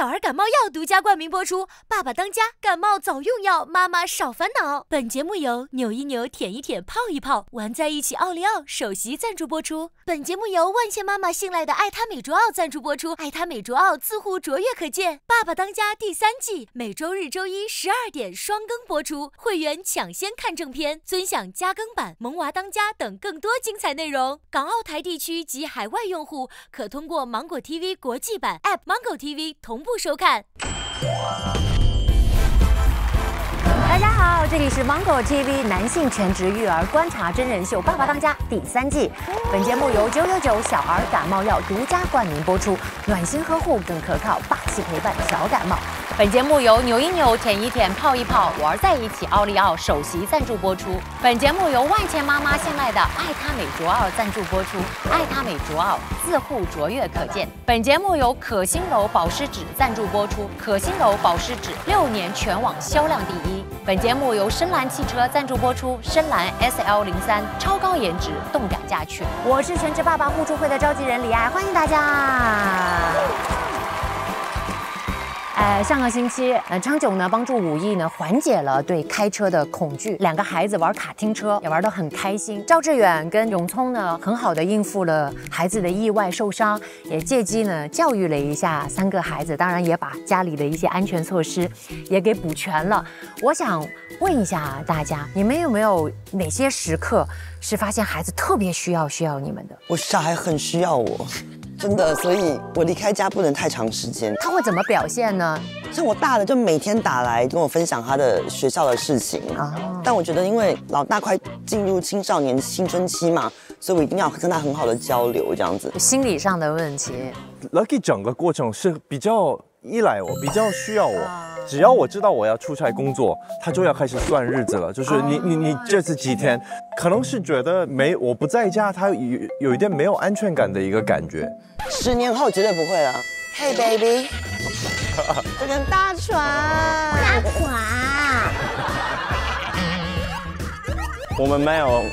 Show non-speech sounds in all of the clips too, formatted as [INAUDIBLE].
小儿感冒药独家冠名播出，爸爸当家，感冒早用药，妈妈少烦恼。本节目由扭一扭、舔一舔、泡一泡玩在一起奥利奥首席赞助播出。本节目由万千妈妈信赖的爱他美卓奥赞助播出，爱他美卓奥自护卓越可见。爸爸当家第三季每周日、周一十二点双更播出，会员抢先看正片，尊享加更版、萌娃当家等更多精彩内容。港澳台地区及海外用户可通过芒果 TV 国际版 App 芒果 TV 同步收看。这里是 Mango TV 男性全职育儿观察真人秀《爸爸当家》第三季。本节目由九九九小儿感冒药独家冠名播出，暖心呵护更可靠，霸气陪伴小感冒。本节目由扭一扭、舔一舔、泡一泡玩在一起奥利奥首席赞助播出。本节目由万千妈妈信赖的爱他美卓奥赞助播出，爱他美卓奥自护卓越可见。本节目由可心柔保湿纸赞助播出，可心柔保湿纸六年全网销量第一。本节目由深蓝汽车赞助播出，深蓝 S L 零三超高颜值，动感驾趣。我是全职爸爸互助会的召集人李爱，欢迎大家。呃，上个星期，呃，昌炯呢帮助武艺呢缓解了对开车的恐惧，两个孩子玩卡丁车也玩得很开心。赵志远跟永聪呢很好的应付了孩子的意外受伤，也借机呢教育了一下三个孩子，当然也把家里的一些安全措施也给补全了。我想问一下大家，你们有没有哪些时刻是发现孩子特别需要需要你们的？我小孩很需要我，真的，所以我离开家不能太长时间。他会怎么表现呢？像我大的就每天打来跟我分享他的学校的事情啊，但我觉得因为老大快进入青少年青春期嘛，所以我一定要跟他很好的交流，这样子。心理上的问题，Lucky 整个过程是比较依赖我，比较需要我。只要我知道我要出差工作，他就要开始算日子了。就是你你你这次几天，可能是觉得没我不在家，他有有一点没有安全感的一个感觉。十年后绝对不会了。Hey baby，[LAUGHS] 这个大船，大我们没有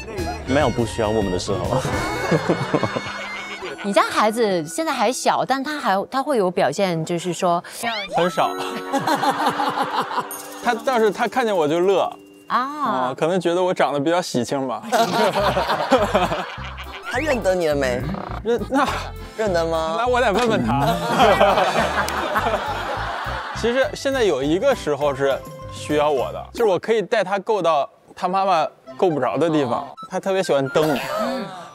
没有不需要我们的时候。[LAUGHS] [LAUGHS] 你家孩子现在还小，但他还他会有表现，就是说很少。[LAUGHS] 他倒是他看见我就乐啊、啊，可能觉得我长得比较喜庆吧。[LAUGHS] 他认得你了没？认那认得吗那？我得问问他。[LAUGHS] 其实现在有一个时候是需要我的，就是我可以带他够到他妈妈够不着的地方。他特别喜欢灯，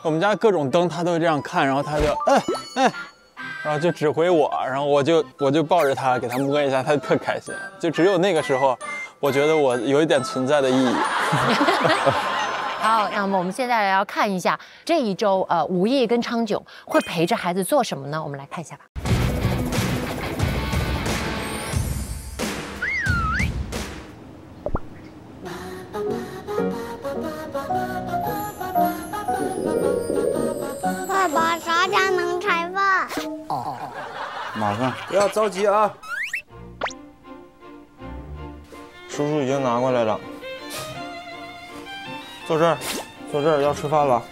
我们家各种灯他都这样看，然后他就哎哎，然后就指挥我，然后我就我就抱着他给他摸一下，他就特开心。就只有那个时候，我觉得我有一点存在的意义。[LAUGHS] 好，那么我们现在要看一下这一周，呃，吴毅跟昌炯会陪着孩子做什么呢？我们来看一下吧。马上，不要着急啊。叔叔已经拿过来了，坐这儿，坐这儿，要吃饭了。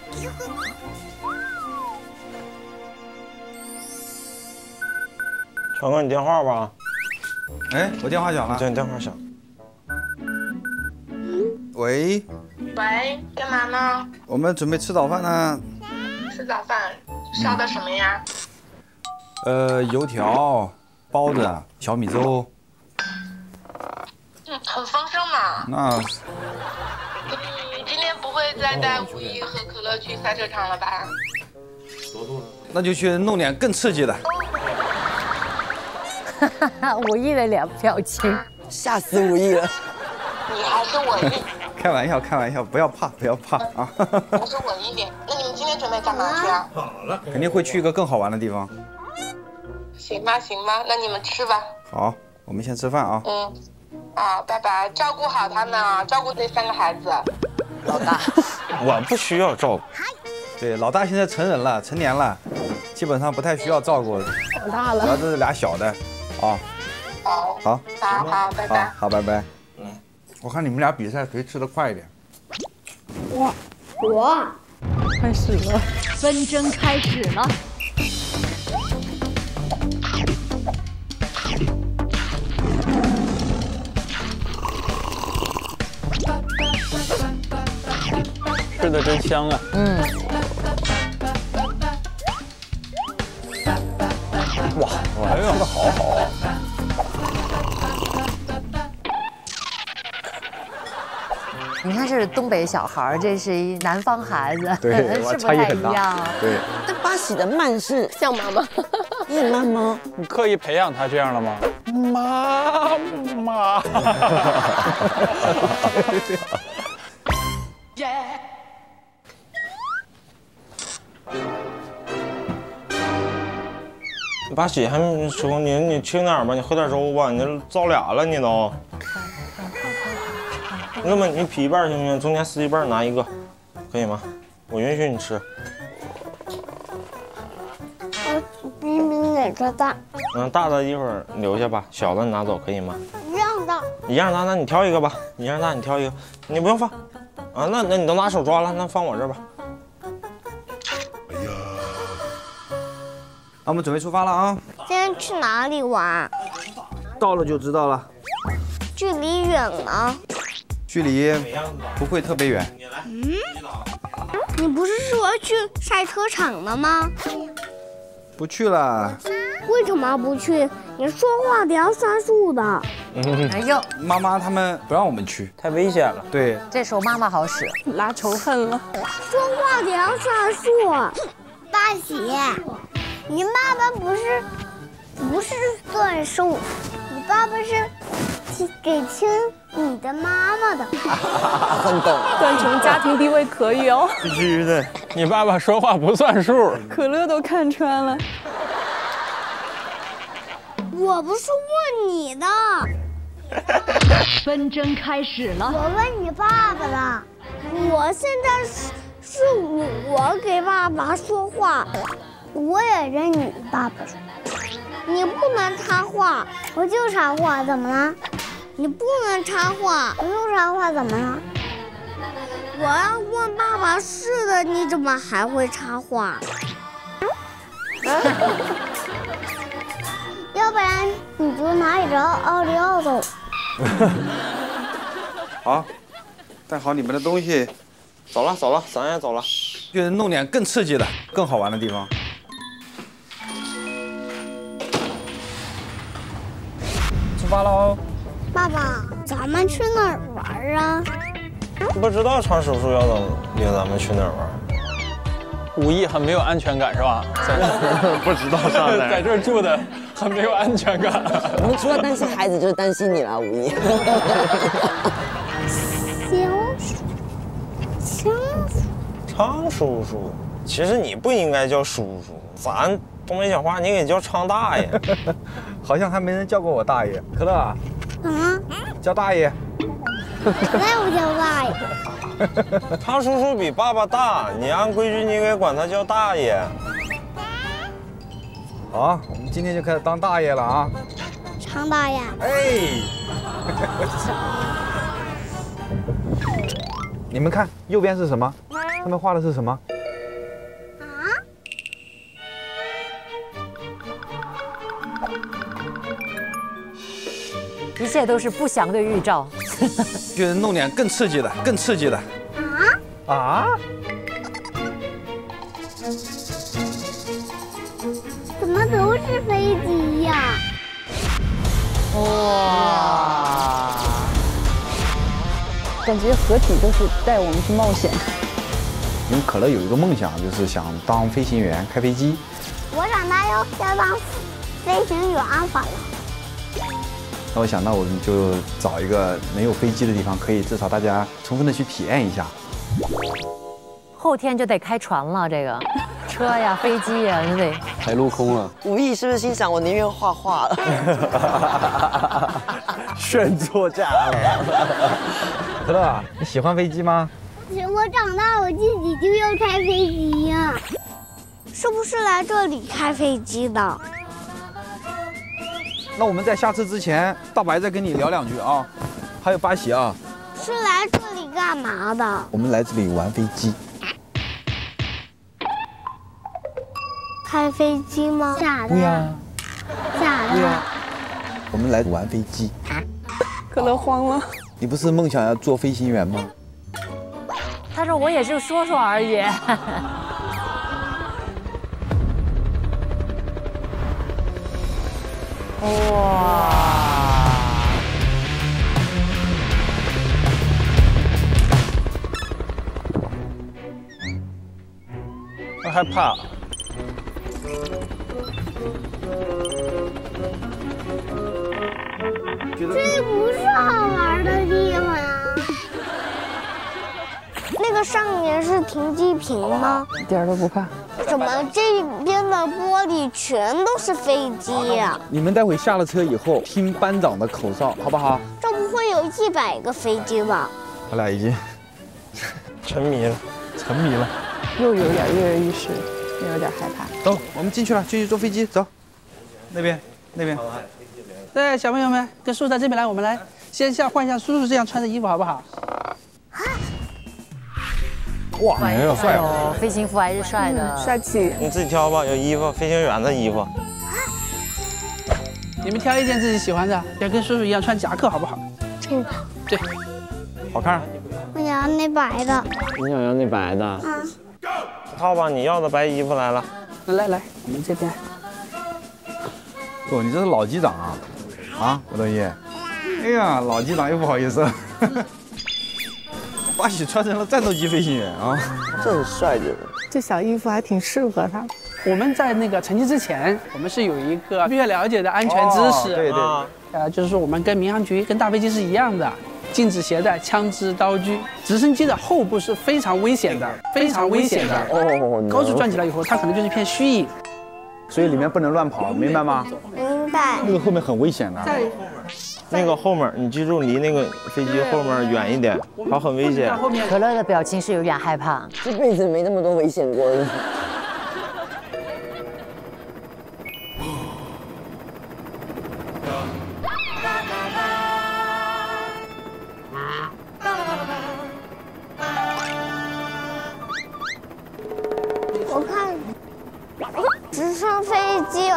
强哥，你电话吧？哎，我电话响了。对，你电话响。喂，喂，干嘛呢？我们准备吃早饭呢。吃早饭，烧的什么呀？呃，油条、包子、小米粥。嗯，很丰盛嘛。那你今天不会再带五一和可乐去赛车场了吧？那就去弄点更刺激的。哈哈哈，五一的脸表情，吓死五一了。你还是稳一，[LAUGHS] 开玩笑，开玩笑，不要怕，不要怕啊！还是稳一点。那你们今天准备干嘛去啊？肯定会去一个更好玩的地方。行吧，行吧，那你们吃吧。好，我们先吃饭啊。嗯，啊，拜拜，照顾好他们啊，照顾这三个孩子。老大，[LAUGHS] 我不需要照顾。对，老大现在成人了，成年了，基本上不太需要照顾，长大了主要这是俩小的。啊，好，好，好好，拜拜。好，拜拜。嗯我看你们俩比赛谁吃的快一点。我。我。开始了纷争开始了。吃的真香啊！嗯，哇，哎呀，吃的好好啊！你看这是东北小孩儿，这是一南方孩子，对 [LAUGHS] 哇是不太差异很大一样。对，那八喜的慢是像妈妈。你很慢吗？你刻意培养他这样了吗？妈妈，[LAUGHS] 八喜还没说你，你轻点吧，你喝点粥吧，你这造俩了你都。那么你劈一半行不行？中间撕一半拿一个，可以吗？我允许你吃。我明明哪个大？嗯，大的一会儿留下吧，小的你拿走可以吗？一样大。一样大，那你挑一个吧，一样大你挑一个，你不用放。啊，那那你都拿手抓了，那放我这儿吧。我们准备出发了啊！今天去哪里玩？到了就知道了，距离远吗？距离不会特别远。你不是说去赛车场了吗？不去了，为什么不去？你说话得要算数的。哎呦，妈妈他们不让我们去，太危险了。对，这时候妈妈好使，拉仇恨了。说话得要算数。大喜，你爸爸不是不是算数，你爸爸是亲给亲你的妈妈的。[LAUGHS] 很懂。断成家庭地位可以哦，必须的。你爸爸说话不算数。可乐都看穿了。我不是问你的，纷争开始了。我问你爸爸了。我现在是是我给爸爸说话，我也认你爸爸。你不能插话，我就插话，怎么了？你不能插话，我就插话，怎么了？我要问爸爸是的，你怎么还会插话？[LAUGHS] 要不然你就拿一张奥利奥走。[LAUGHS] 好，带好你们的东西，走了走了，咱也走了。就是弄点更刺激的、更好玩的地方。发喽！爸爸，咱们去哪儿玩啊？不知道常叔叔要怎么领咱们去哪儿玩。武艺很没有安全感是吧？在 [LAUGHS] 不知道上哪 [LAUGHS] 在这儿住的很没有安全感。我们除了担心孩子，就是担心你了，武艺。[LAUGHS] 小鼠，小鼠，常叔叔，其实你不应该叫叔叔，咱东北小花你给叫昌大爷。[LAUGHS] 好像还没人叫过我大爷。可乐，啊？叫大爷。那不叫大爷。[LAUGHS] 常叔叔比爸爸大，你按规矩你应该管他叫大爷。好，我们今天就开始当大爷了啊！常大爷，哎，[LAUGHS] 你们看右边是什么？他们画的是什么？一切都是不祥的预兆。就是弄点更刺激的、更刺激的。啊？啊？怎么都是飞机呀？哇！感觉合体都是带我们去冒险。因为可乐有一个梦想，就是想当飞行员，开飞机。我长大要要当飞行员反了。那我想那我们就找一个没有飞机的地方，可以至少大家充分的去体验一下。后天就得开船了，这个 [LAUGHS] 车呀、飞机呀，就得海陆空了。吴毅是不是心想我宁愿画画了？选错架了。[LAUGHS] 可乐，你喜欢飞机吗？我长大我自己就要开飞机呀。是不是来这里开飞机的？那我们在下车之前，大白再跟你聊两句啊。还有八喜啊，是来这里干嘛的？我们来这里玩飞机。开飞机吗？假的呀？假的呀？我们来玩飞机。可乐慌了。你不是梦想要做飞行员吗？他说我也就说说而已。哇！我害怕。这不是好玩的地方呀。那个上面是停机坪吗？一点都不怕。[LAUGHS] 怎么这边的玻璃全都是飞机呀、你们待会下了车以后，听班长的口哨，好不好？这不会有一百个飞机吧？我俩已经 [LAUGHS] 沉迷了。[LAUGHS] 沉迷了。又有点跃跃欲试，又有点害怕。走，我们进去了，继续坐飞机，走。那边，那边。对，小朋友们，跟叔叔在这边来，我们来先像换一下叔叔这样穿的衣服，好不好？哇，哎呀，帅哦！哦，飞行服还是帅的，帅气。你自己挑吧，有衣服，飞行员的衣服。你们挑一件自己喜欢的，要跟叔叔一样穿夹克，好不好？这个，对，好看。我想要那白的。你想要那白的？啊，套吧，你要的白衣服来了。来来，我们这边。哦，你这是老机长啊？啊，吴德义。哎呀，老机长又不好意思。把你穿成了战斗机飞行员啊！这很帅的。这小衣服还挺适合他。我们在那个成绩之前，我们是有一个必须了解的安全知识。哦对对啊呃，就是说我们跟民航局、跟大飞机是一样的，禁止携带枪支、刀具。直升机的后部是非常危险的，非常危险的。哦哦哦，高速转起来以后，它可能就是一片虚影。所以里面不能乱跑，明白吗？明白。那个后面很危险的。那个后面，你记住离那个飞机后面远一点，它很危险。可乐的表情是有点害怕。这辈子没那么多危险过的。我看直升飞机，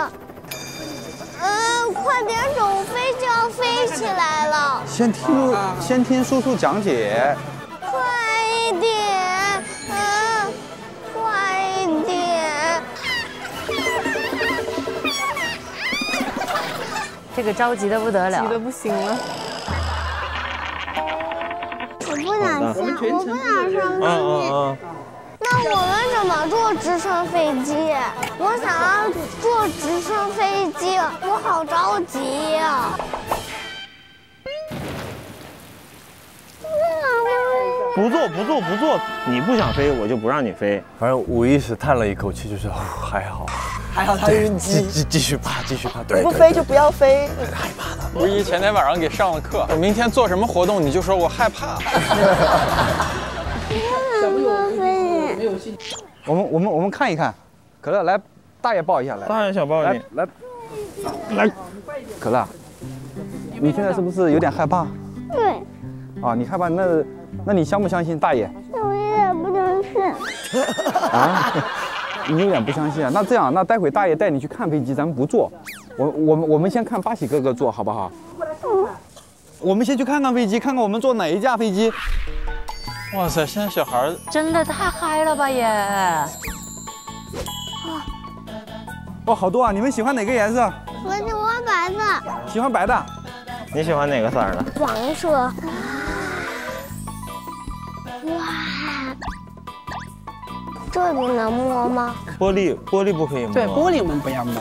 嗯，快点走，飞就要飞起来了，先听，先听叔叔讲解。快一点，嗯，快一点。这个着急的不得了急。的不行了。我不想下，我不想上嗯飞嗯机。嗯。那我们怎么坐直升飞机？我想要坐直升飞机，我好着急呀、不坐不坐不坐，你不想飞我就不让你飞。反正无意识叹了一口气，就是、哦、还好，还好他晕继机，继继续爬，继续爬，对对不飞就不要飞。害怕了吴一前天晚上给上了课，我明天做什么活动你就说我害怕。[LAUGHS] 我们我们我们看一看，可乐来，大爷抱一下来。大爷想抱来你，来来，可乐，你现在是不是有点害怕？对，啊，你害怕那那你相不相信大爷？我有点不相信。啊，你有点不相信啊？那这样，那待会大爷带你去看飞机，咱们不坐，我我们我们先看八喜哥哥坐，好不好？我们先去看看飞机，看看我们坐哪一架飞机。哇塞，现在小孩儿真的太嗨了吧也！哇，好多啊！你们喜欢哪个颜色？我喜欢白的，喜欢白的。你喜欢哪个色儿的？黄色。哇，这里能摸吗？玻璃玻璃不可以摸。对，玻璃我们不要摸。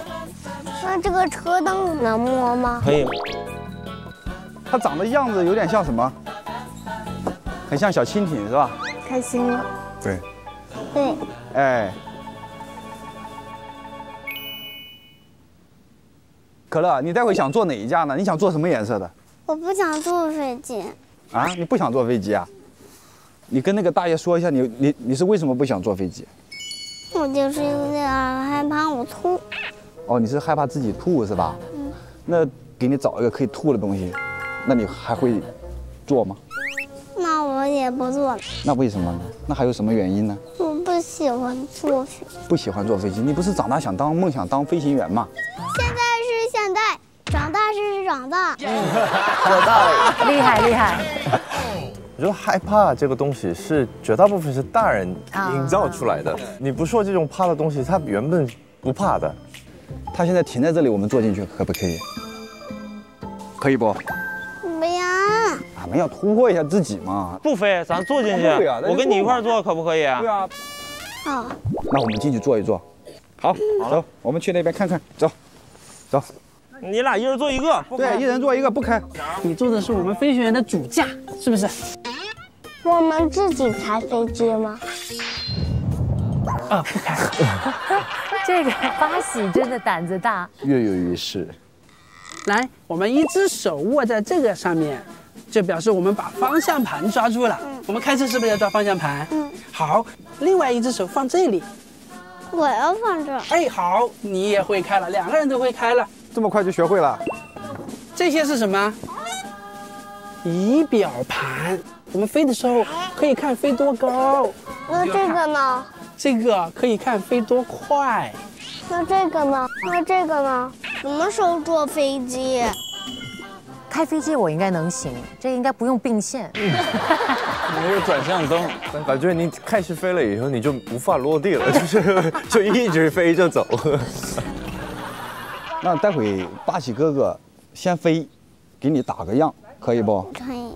那这个车灯能摸吗？可以。它长得样子有点像什么？很像小蜻蜓是吧？开心了。对。对。哎。可乐，你待会想坐哪一架呢？你想坐什么颜色的？我不想坐飞机。啊，你不想坐飞机啊？你跟那个大爷说一下，你你你是为什么不想坐飞机？我就是有点害怕我吐。哦，你是害怕自己吐是吧？嗯。那给你找一个可以吐的东西，那你还会坐吗？那我也不坐了。那为什么呢？那还有什么原因呢？我不喜欢坐飞。不喜欢坐飞机？你不是长大想当梦想当飞行员吗？现在是现在，长大是长大。有道理。厉害厉害。我觉得害怕这个东西是绝大部分是大人营造出来的。你不说这种怕的东西，他原本不怕的。他现在停在这里，我们坐进去可不可以？可以不？俺们要突破一下自己嘛。不飞，咱坐进去。对啊，我跟你一块坐，可不可以？对啊。好。那我们进去坐一坐。好，走，我们去那边看看。走，走。你俩一人坐一个。对，一人坐一个，不开。你坐的是我们飞行员的主驾，是不是？我们自己开飞机吗？啊，不开。[LAUGHS] 这个八喜真的胆子大，跃跃欲试。来，我们一只手握在这个上面，就表示我们把方向盘抓住了。我们开车是不是要抓方向盘？嗯。好，另外一只手放这里。我要放这。哎，好，你也会开了，两个人都会开了。这么快就学会了？这些是什么？仪表盘。我们飞的时候可以看飞多高。那这个呢？这个可以看飞多快。那这个呢？那这个呢？什么时候坐飞机？开飞机我应该能行，这应该不用并线。没有转向灯，[LAUGHS] 感觉你开始飞了以后你就无法落地了，[LAUGHS] 就是就一直飞着走。[LAUGHS] 那待会八喜哥哥先飞，给你打个样，可以不？可以。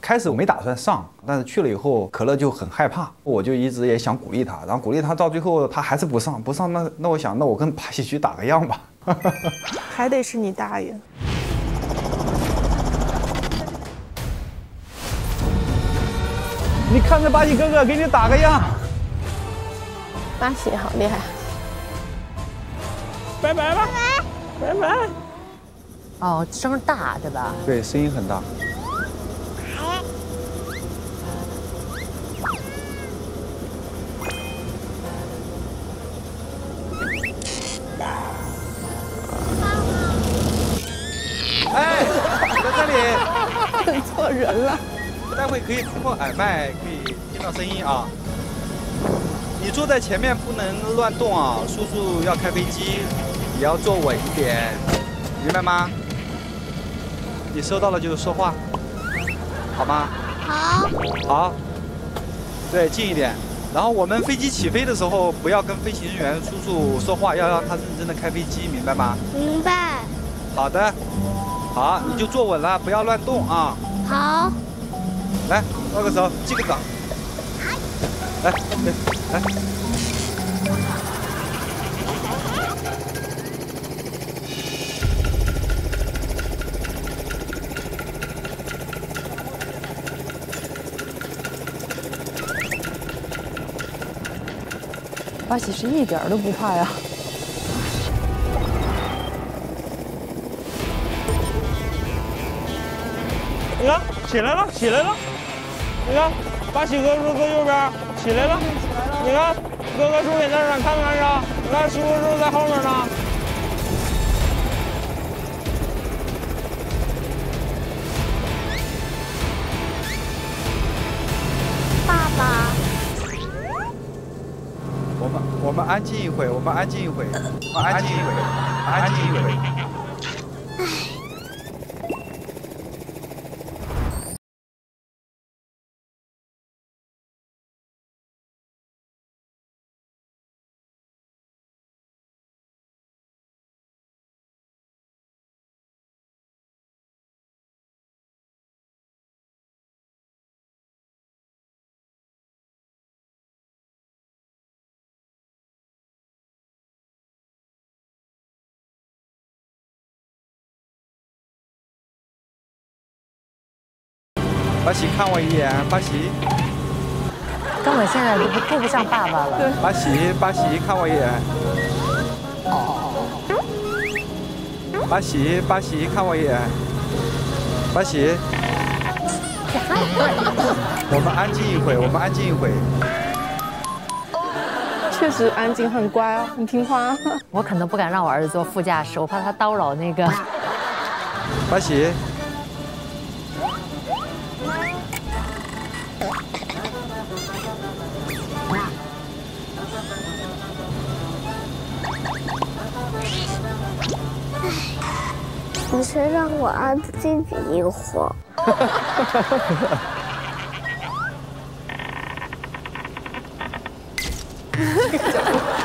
开始我没打算上，但是去了以后，可乐就很害怕，我就一直也想鼓励他，然后鼓励他，到最后他还是不上，不上，那那我想，那我跟八喜去打个样吧。还得是你大爷。你看着巴西哥哥给你打个样。巴西好厉害。拜拜吧。拜拜。哦，声大对吧？对，声音很大。哎，在这里。[LAUGHS] 认错人了。待会可以通过耳麦可以听到声音啊。你坐在前面不能乱动啊，叔叔要开飞机，你要坐稳一点，明白吗？你收到了就说话，好吗？好。好。对，近一点。然后我们飞机起飞的时候，不要跟飞行员叔叔说话，要让他认真的开飞机，明白吗？明白。好的。好，你就坐稳了，不要乱动啊。好。来，握个手，击个掌。来，来。八喜是一点都不怕呀。起来了，起来了。你看，把喜哥叔搁右边，起来了。你看，哥哥叔也在那，看没看着？你看，叔叔叔在后面呢。爸爸。我们我们安静一会，我们安静一会，我们安静一会，安静一会。八喜看我一眼，八喜，根本现在都不顾不上爸爸了。对，八喜，八喜看我一眼。八喜，八喜看我一眼。八喜，我们安静一会，我们安静一会。确实安静，很乖哦，很听话。我可能不敢让我儿子坐副驾驶，我怕他叨扰那个。八喜。你先让我安静一会儿 [LAUGHS]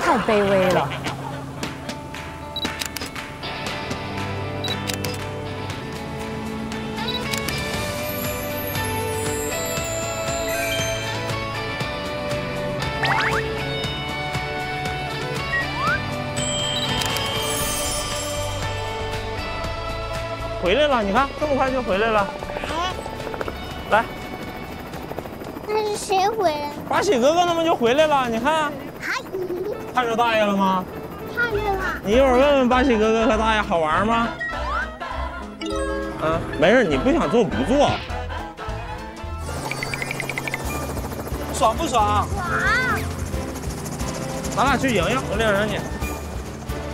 太卑微了。了，你看这么快就回来了。来，那是谁回来了？八喜哥哥他们就回来了，你看，嗨，看着大爷了吗？看见了。你一会儿问问八喜哥哥和大爷好玩吗？啊，没事，你不想做不做。爽不爽？爽。咱俩去赢赢，我领着你。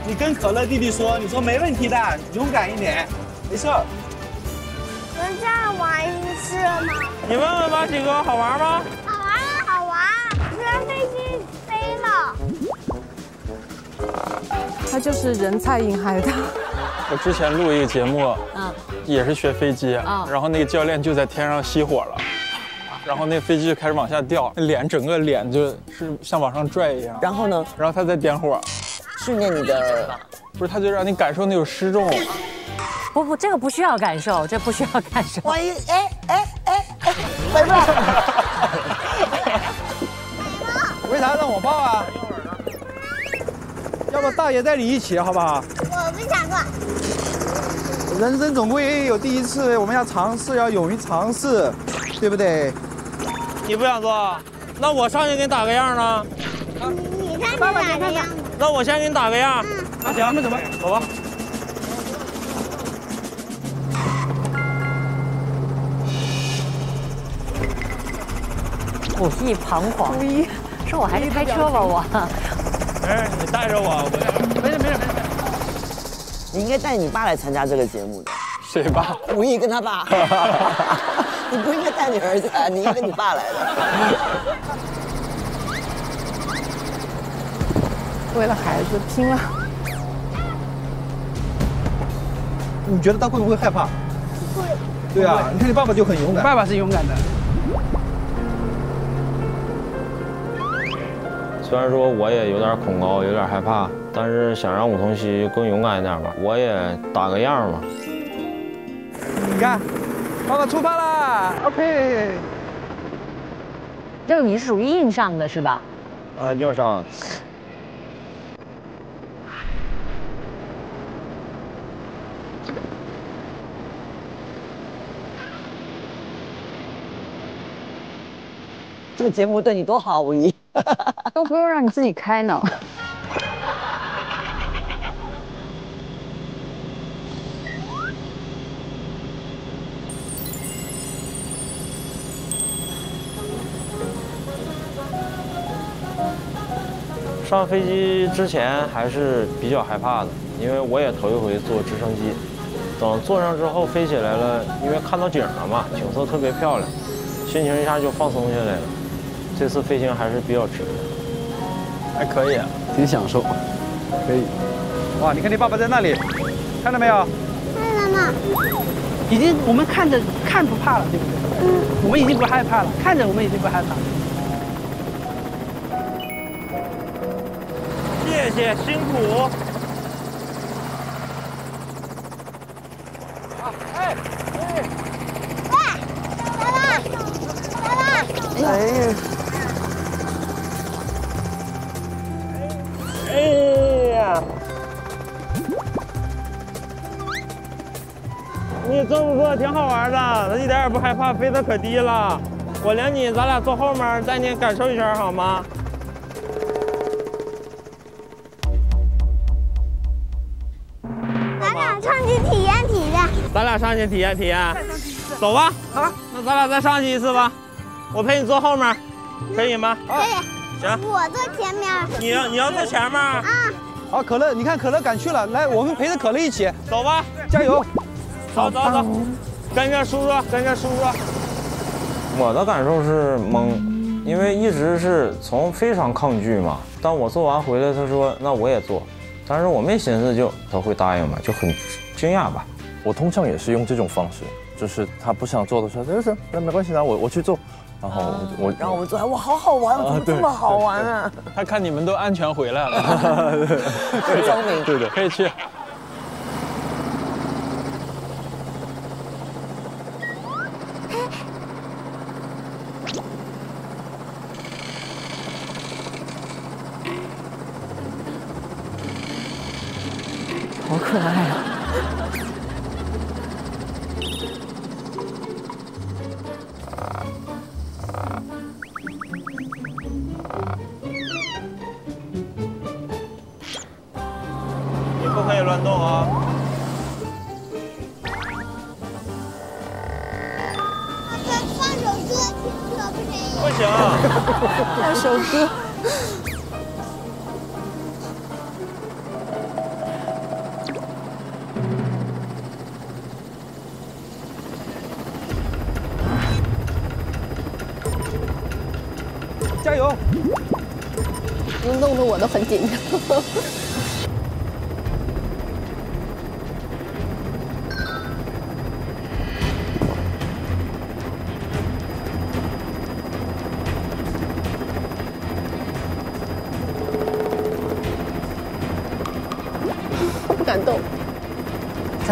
你跟可乐弟弟说，你说没问题的，勇敢一点，没事儿。能再玩一次吗？你问问八喜哥好玩吗？好玩啊，好玩！虽然飞机飞了。他就是人菜瘾害的。我之前录一个节目，嗯，也是学飞机，嗯然后那个教练就在天上熄火了，然后那个飞机就开始往下掉，脸整个脸就是像往上拽一样，然后呢，然后他在点火，训练你的，不是他就让你感受那种失重，不不，这个不需要感受，这不需要感受。万一哎哎哎哎，回不来。[LAUGHS] 为啥让我抱啊？要不大爷带你一起好不好？我不想做。人生总归有第一次，我们要尝试，要勇于尝试，对不对？你不想做？那我上去给你打个样呢。你看爸爸哪个样？那我先给你打个样。那行，那走吧，走吧。我一彷徨，说我还是开车吧，我。没事，你带着我，我没事没事没事。你应该带你爸来参加这个节目的。谁爸？吴毅跟他爸。[LAUGHS] 你不应该带你儿子来，你应该跟你爸来的。为了孩子拼了。你觉得他会不会害怕？会。对啊，你看你爸爸就很勇敢。爸爸是勇敢的。虽然说我也有点恐高，有点害怕，但是想让武桐溪更勇敢一点吧，我也打个样嘛。你看，爸爸出发啦！OK。这个你是属于硬上的是吧？啊，硬上。这个节目对你多好，吴毅。[LAUGHS] 都不用让你自己开呢。上飞机之前还是比较害怕的，因为我也头一回坐直升机。等坐上之后飞起来了，因为看到景了嘛，景色特别漂亮，心情一下就放松下来了。这次飞行还是比较值的，还可以，啊挺享受，可以。哇，你看你爸爸在那里，看到没有？看了吗？已经我们看着看不怕了，对不对？嗯。我们已经不害怕了，看着我们已经不害怕了。谢谢辛苦。哎哎，来了，来了。哎呀。你这么做挺好玩的，一点也不害怕，飞得可低了。我领你，咱俩坐后面，带你感受一圈好吗？咱俩上去体验体验。咱俩上去体验体验。走吧，好，那咱俩再上去一次吧。我陪你坐后面，可以吗？可以。行。我坐前面。你要你要坐前面。啊。好，可乐，你看可乐敢去了，来，我们陪着可乐一起走吧，加油！走走走，跟着叔叔，跟着叔叔。我的感受是懵，因为一直是从非常抗拒嘛。但我做完回来，他说那我也做，但是我没寻思就他会答应嘛，就很惊讶吧。我通常也是用这种方式，就是他不想做的时候，就是那没关系那，我我去做，然然后我然后我们坐来，哇，好好玩，怎么这么好玩啊？他看你们都安全回来了，[LAUGHS] [LAUGHS] 很聪明，对的，可以去。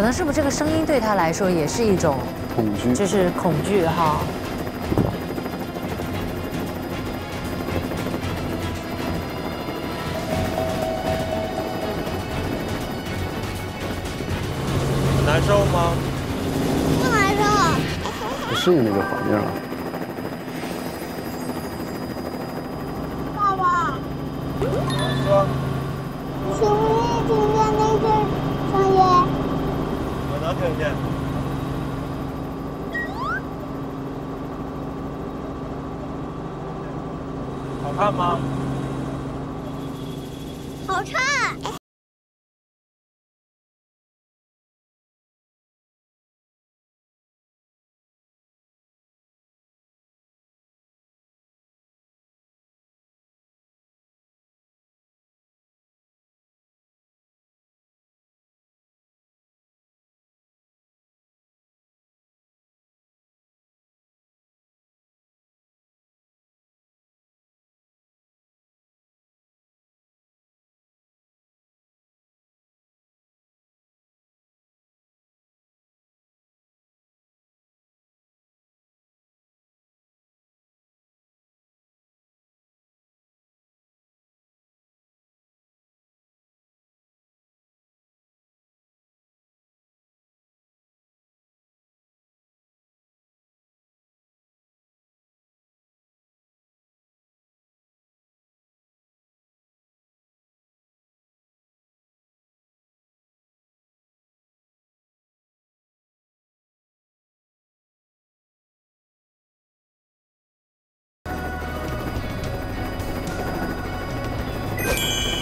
能是不是这个声音对他来说也是一种恐惧，就是恐惧哈？难受吗？不难受。不适应那个环境了。爸爸，说，听不听见那个声音？能听见。好看吗？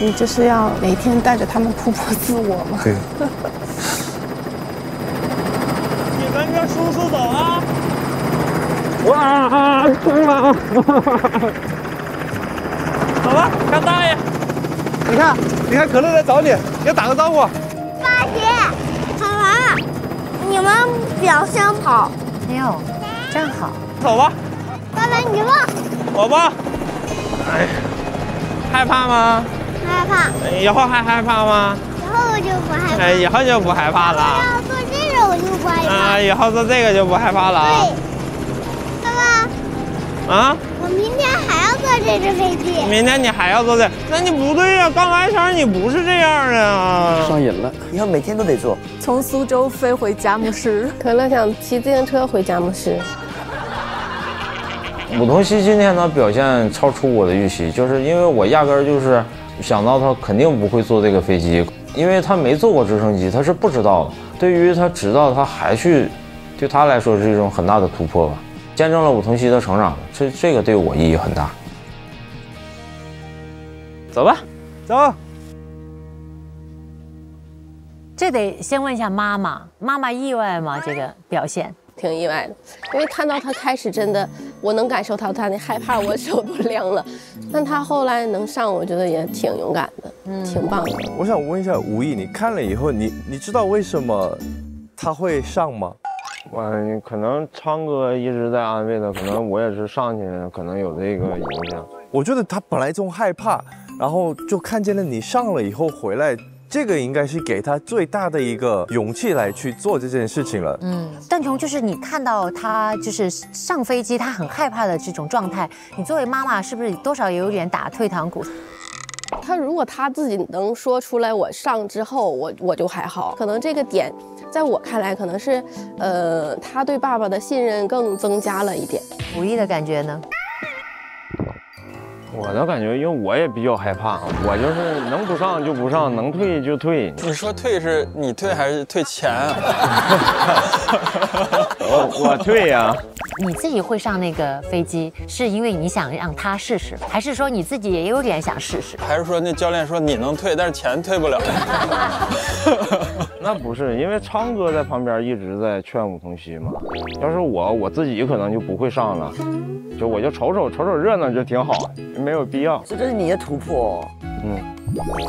你就是要每天带着他们突破自我吗？对。你跟着叔叔走啊！哇啊！走吧，看大爷。你看，你看，可乐来找你，要打个招呼。大爷，好玩，你们表现好。没有，真好。走吧。爸爸，你忘。走吧。哎，害怕吗？害怕。以后还害怕吗？以后我就不害怕。哎，以后就不害怕了。要做这个我就不害怕。啊，以后做这个就不害怕了。对。爸爸。啊？我明天还要坐这只飞机。明天你还要坐这？那你不对呀、刚来前你不是这样的呀。上瘾了，以后每天都得坐。从苏州飞回佳木斯，可乐想骑自行车回佳木斯。武同熙今天的表现超出我的预期，就是因为我压根儿就是想到他肯定不会坐这个飞机，因为他没坐过直升机，他是不知道的。对于他知道他还去，对他来说是一种很大的突破吧，见证了武藤熙的成长，这这个对我意义很大。走吧，走。这得先问一下妈妈，妈妈意外吗？这个表现？挺意外的，因为看到他开始真的，我能感受到他那害怕，我手都凉了。但他后来能上，我觉得也挺勇敢的，嗯，挺棒的。我想问一下吴毅，你看了以后，你你知道为什么他会上吗？我可能昌哥一直在安慰他，可能我也是上去，可能有这个影响。我觉得他本来就害怕，然后就看见了你上了以后回来，这个应该是给他最大的一个勇气来去做这件事情了。嗯，邓琼，就是你看到他就是上飞机，他很害怕的这种状态，你作为妈妈是不是多少也有点打退堂鼓？他如果他自己能说出来，我上之后我我就还好，可能这个点在我看来可能是，呃，他对爸爸的信任更增加了一点。武艺的感觉呢？我倒感觉，因为我也比较害怕，我就是能不上就不上，能退就退。你说退是你退还是退钱啊？[LAUGHS] 我我退呀。你自己会上那个飞机，是因为你想让他试试，还是说你自己也有点想试试？还是说那教练说你能退，但是钱退不了？[LAUGHS] 那不是，因为昌哥在旁边一直在劝武同曦嘛。要是我，我自己可能就不会上了，就我就瞅瞅瞅瞅热闹就挺好，没有必要。这就是你的突破。嗯。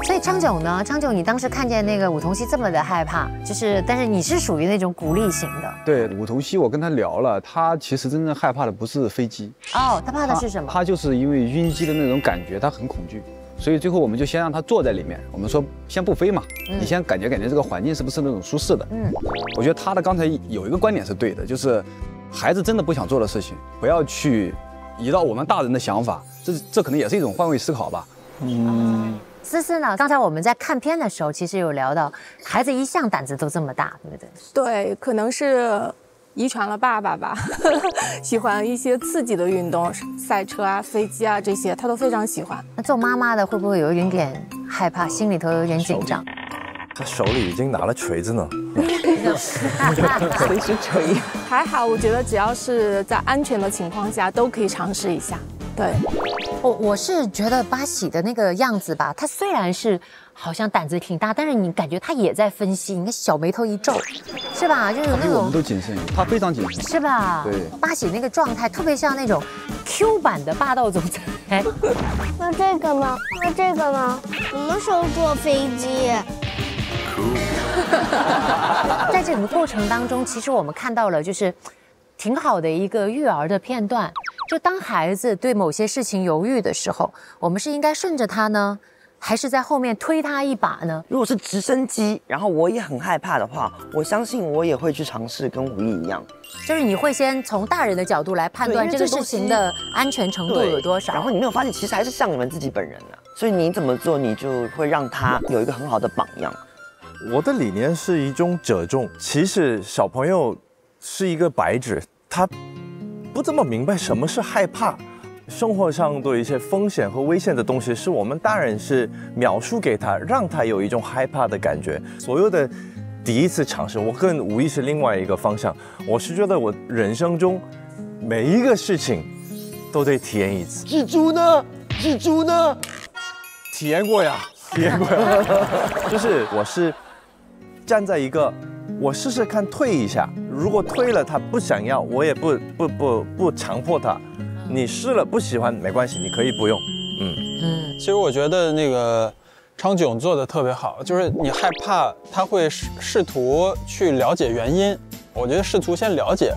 所以昌九呢？昌九，你当时看见那个武桐溪这么的害怕，就是，但是你是属于那种鼓励型的。对，武桐溪，我跟他聊了，他其实真正害怕的不是飞机。哦，他怕的是什么？他就是因为晕机的那种感觉，他很恐惧。所以最后我们就先让他坐在里面，我们说先不飞嘛，你先感觉感觉这个环境是不是那种舒适的。嗯，我觉得他的刚才有一个观点是对的，就是孩子真的不想做的事情，不要去移到我们大人的想法，这这可能也是一种换位思考吧。嗯。思思呢？刚才我们在看片的时候，其实有聊到，孩子一向胆子都这么大，对不对？对，可能是遗传了爸爸吧，[LAUGHS] 喜欢一些刺激的运动，赛车啊、飞机啊这些，他都非常喜欢。那做妈妈的会不会有一点点害怕，心里头有点紧张？他手里已经拿了锤子呢，[LAUGHS] 随时锤。还好，我觉得只要是在安全的情况下，都可以尝试一下。对，我我是觉得八喜的那个样子吧，他虽然是好像胆子挺大，但是你感觉他也在分析，你看小眉头一皱，是吧？就是那种我们都谨慎，他非常谨慎，是吧？对，八喜那个状态特别像那种 Q 版的霸道总裁。[LAUGHS] 那这个呢？那这个呢？什么时候坐飞机？[LAUGHS] 在整个过程当中，其实我们看到了就是挺好的一个育儿的片段。就当孩子对某些事情犹豫的时候，我们是应该顺着他呢，还是在后面推他一把呢？如果是直升机，然后我也很害怕的话，我相信我也会去尝试，跟武艺一样，就是你会先从大人的角度来判断这个事情的安全程度有多少。然后你没有发现，其实还是像你们自己本人啊，所以你怎么做，你就会让他有一个很好的榜样。我的理念是一种折中，其实小朋友是一个白纸，他。不这么明白什么是害怕，生活上的一些风险和危险的东西，是我们大人是描述给他，让他有一种害怕的感觉。所有的第一次尝试，我跟无疑是另外一个方向。我是觉得我人生中每一个事情都得体验一次。蜘蛛呢？蜘蛛呢？体验过呀，体验过。[LAUGHS] 就是我是站在一个。我试试看退一下，如果退了他不想要，我也不不不不强迫他。你试了不喜欢没关系，你可以不用。嗯嗯，其实我觉得那个昌炯做的特别好，就是你害怕，他会试试图去了解原因。我觉得试图先了解，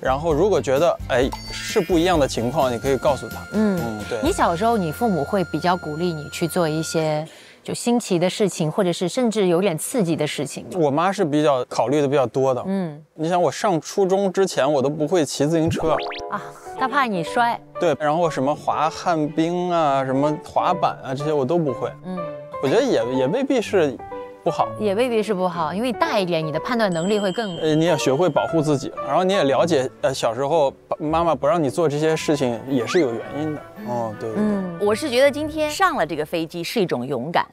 然后如果觉得哎是不一样的情况，你可以告诉他。嗯嗯，对。你小时候你父母会比较鼓励你去做一些。就新奇的事情，或者是甚至有点刺激的事情。我妈是比较考虑的比较多的。嗯，你想我上初中之前，我都不会骑自行车啊，她怕你摔。对，然后什么滑旱冰啊，什么滑板啊，这些我都不会。嗯，我觉得也也未必是。不好，也未必是不好，因为大一点，你的判断能力会更……呃，你也学会保护自己，然后你也了解，呃，小时候妈妈不让你做这些事情也是有原因的。哦，对，嗯，我是觉得今天上了这个飞机是一种勇敢，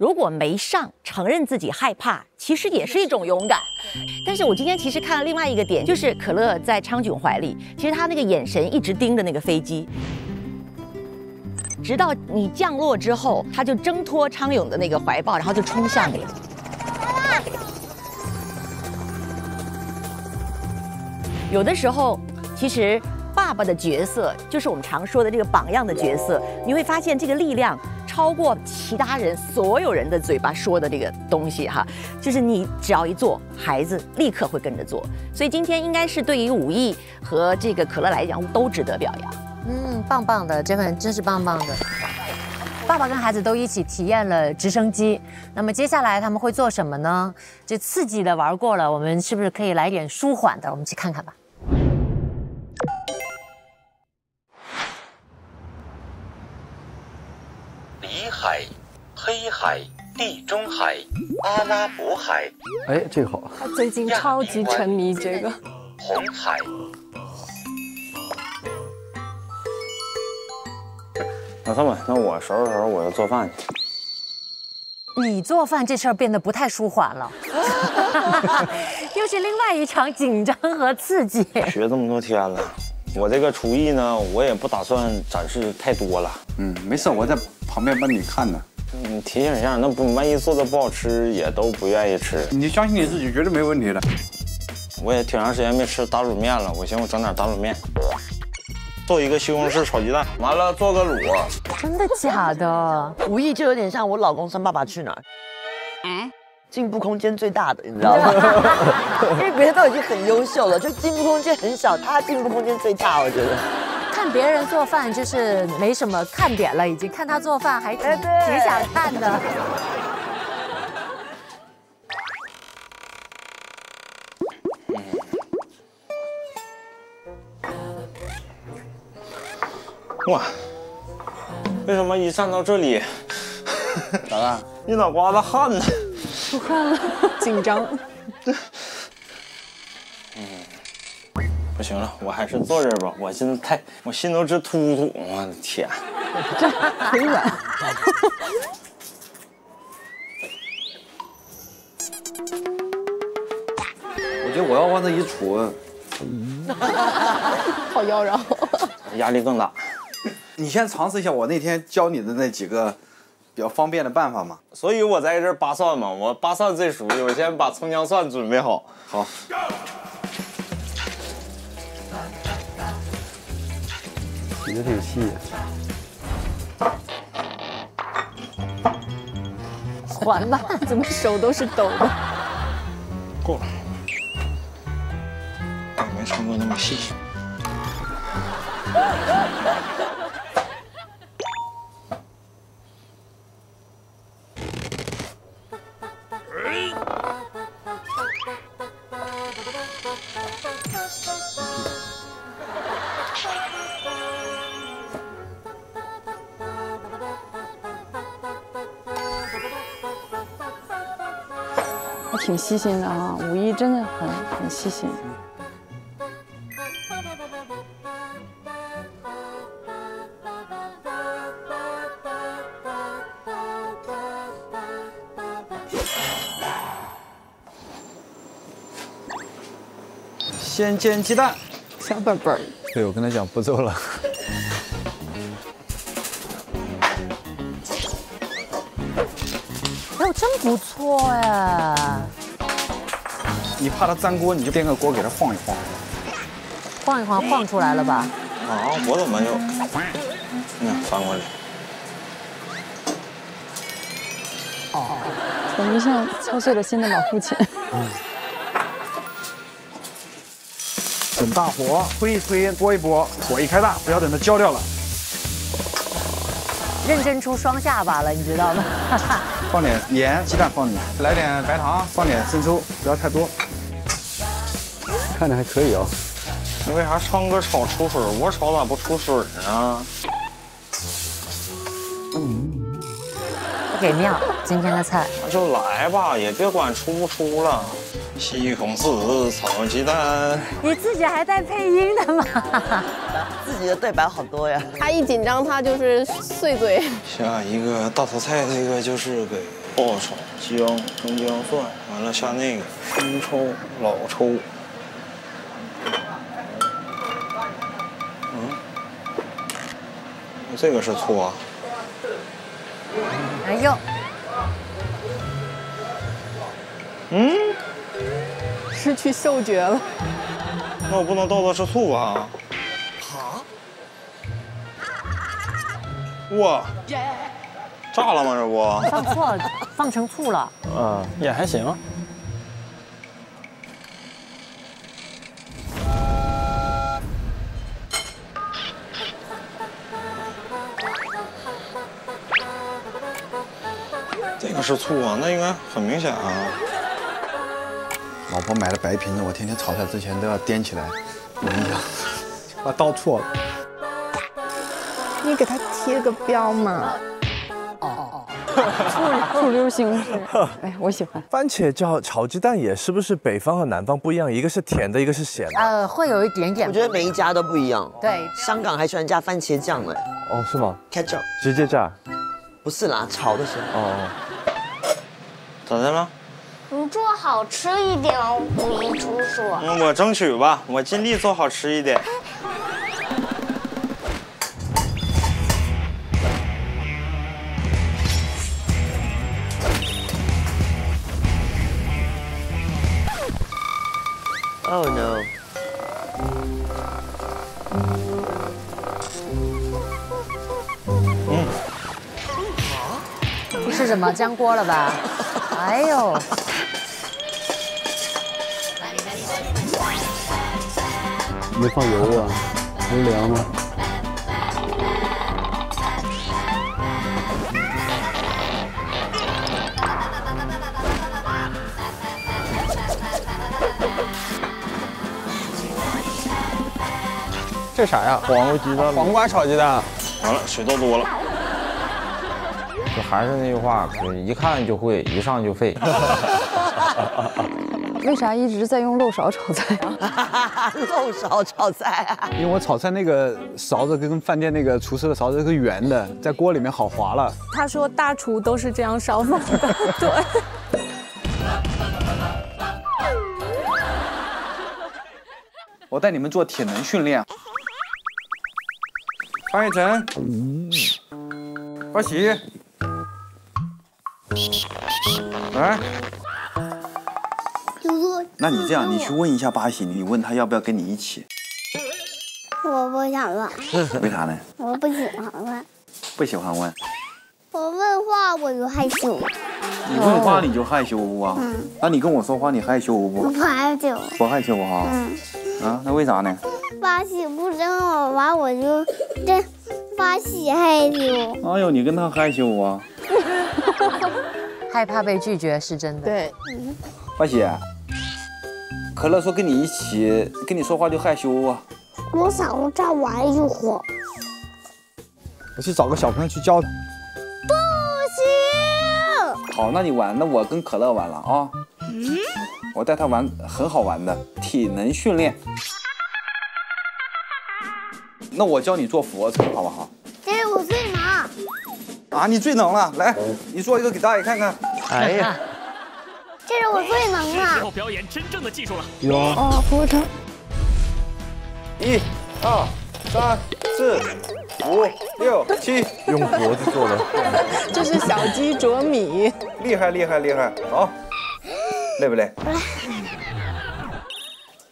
如果没上，承认自己害怕，其实也是一种勇敢。但是我今天其实看了另外一个点，就是可乐在昌囧怀里，其实他那个眼神一直盯着那个飞机。直到你降落之后，他就挣脱昌永的那个怀抱，然后就冲向你。有的时候，其实爸爸的角色就是我们常说的这个榜样的角色。你会发现，这个力量超过其他人所有人的嘴巴说的这个东西哈，就是你只要一做，孩子立刻会跟着做。所以今天应该是对于武艺和这个可乐来讲都值得表扬。嗯，棒棒的，这份真是棒棒的。爸爸跟孩子都一起体验了直升机，那么接下来他们会做什么呢？这刺激的玩过了，我们是不是可以来点舒缓的？我们去看看吧。海、黑海、地中海、阿拉伯海、哎，这个好。他最近超级沉迷这个。红海。[LAUGHS] 那这么，那我收拾收拾，我就做饭去。你做饭这事儿变得不太舒缓了，[LAUGHS] [LAUGHS] 又是另外一场紧张和刺激。学这么多天了，我这个厨艺呢，我也不打算展示太多了。嗯，没事，我在旁边帮你看呢。嗯，提醒一下，那不万一做的不好吃，也都不愿意吃。你相信你自己，绝对没问题的。我也挺长时间没吃打卤面了，我寻思我整点打卤面。做一个西红柿炒鸡蛋，完了做个卤。真的假的？无意就有点像我老公上《爸爸去哪儿》，嗯，进步空间最大的，你知道吗？[LAUGHS] 因为别人都已经很优秀了，就进步空间很小，他进步空间最大，我觉得。看别人做饭就是没什么看点了，已经看他做饭还挺挺想看的。哇，为什么一站到这里，[LAUGHS] 咋了？一脑瓜子汗呢？出汗了，紧张。嗯，不行了，我还是坐这儿吧。我现在太，我心都直突突。我的天，这很远。我觉得我要往这一杵，[LAUGHS] 好妖娆，压力更大。你先尝试一下我那天教你的那几个比较方便的办法嘛。所以我在这儿扒蒜嘛，我扒蒜最熟悉。我先把葱姜蒜准备好。好。洗的挺细。还吧，[LAUGHS] 怎么手都是抖的？够了。没穿过那么细。细心的啊，五一真的很很细心。先煎鸡蛋，小本本儿。对，我跟他讲步骤了。哎呦，真不错哎！你怕它粘锅，你就颠个锅给它晃一晃，晃一晃，晃出来了吧？啊，我怎么就……你看翻过来。哦，感觉像敲碎了心的老父亲。嗯。等大火，推一推，拨一拨，火一开大，不要等它焦掉了。认真出双下巴了，你知道吗？[LAUGHS] 放点盐，鸡蛋放进去，来点白糖，放点生抽，不要太多。看着还可以哦。你为啥唱歌炒出水？我炒咋不出水呢？嗯，给面，今天的菜。那就来吧，也别管出不出了。西红柿炒鸡蛋，你自己还带配音的吗？[LAUGHS] 自己的对白好多呀。他一紧张，他就是碎嘴。下一个大头菜，这个就是给爆炒姜、生姜、蒜，完了下那个生抽、老抽。嗯，这个是醋啊。哎呦。嗯。失去嗅觉了，那我不能倒的是醋吧？好。哇！炸了吗？这不？放错了，放成醋了。嗯，也还行。这个是醋啊，那应该很明显啊。老婆买了白瓶子，我天天炒菜之前都要掂起来闻一下，怕倒错了。你给它贴个标嘛。哦哦哦，醋醋溜西红柿，哎，我喜欢。番茄叫炒鸡蛋也是不是北方和南方不一样？一个是甜的，一个是咸的。呃，会有一点点。我觉得每一家都不一样。对，香港还喜欢加番茄酱呢。哦，是吗？Ketchup。直接炸？不是啦，炒的时候。哦。咋的了？你做好吃一点哦，五一叔叔。嗯，我争取吧，我尽力做好吃一点。Oh no！嗯，不是什么粘锅了吧？哎呦！没放油啊？能凉吗？这啥呀？黄瓜鸡蛋，黄瓜炒鸡蛋。完了，水倒多了。就还是那句话，就一看就会，一上就废。[LAUGHS] 为啥一直在用漏勺炒菜啊？[LAUGHS] 漏勺炒菜啊？因为我炒菜那个勺子跟饭店那个厨师的勺子是圆的，在锅里面好滑了。他说大厨都是这样烧饭的，[LAUGHS] 对。我带你们做体能训练。方一晨，八喜，来。那你这样，你去问一下八喜，你问他要不要跟你一起？我不想问。为啥呢？我不喜欢问。不喜欢问。我问话我就害羞。你问话你就害羞不啊？嗯。那你跟我说话你害羞不？不害羞。不害羞哈？嗯。啊，那为啥呢？八喜不跟我玩，我就这八喜害羞。哎呦，你跟他害羞啊？[LAUGHS] 害怕被拒绝是真的。对。八喜。可乐说跟你一起跟你说话就害羞啊！我想再玩一会儿。我去找个小朋友去教。不行。好，那你玩，那我跟可乐玩了啊。嗯。我带他玩很好玩的体能训练。那我教你做俯卧撑好不好？这是我最能。啊，你最能了，来，你做一个给大爷看看。哎呀。这是我最能了。时候表演真正的技术了。有哦，俯卧撑。一、二、三、四、五、六、七，用脖子做的。这是小鸡啄米。厉害厉害厉害！好，累不累？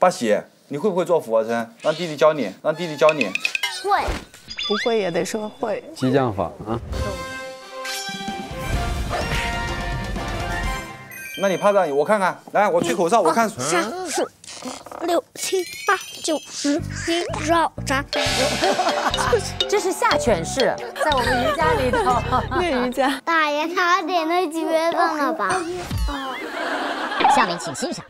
八喜，你会不会做俯卧撑？让弟弟教你，让弟弟教你。会。不会也得说会。激将法啊。那你趴着，我看看，来，我吹口哨，我看。三四六七八九十，一二三。[LAUGHS] 这是下犬式，在我们瑜伽里头 [LAUGHS] 练瑜伽。大爷，他点的绝了吧？[LAUGHS] 下面请欣赏。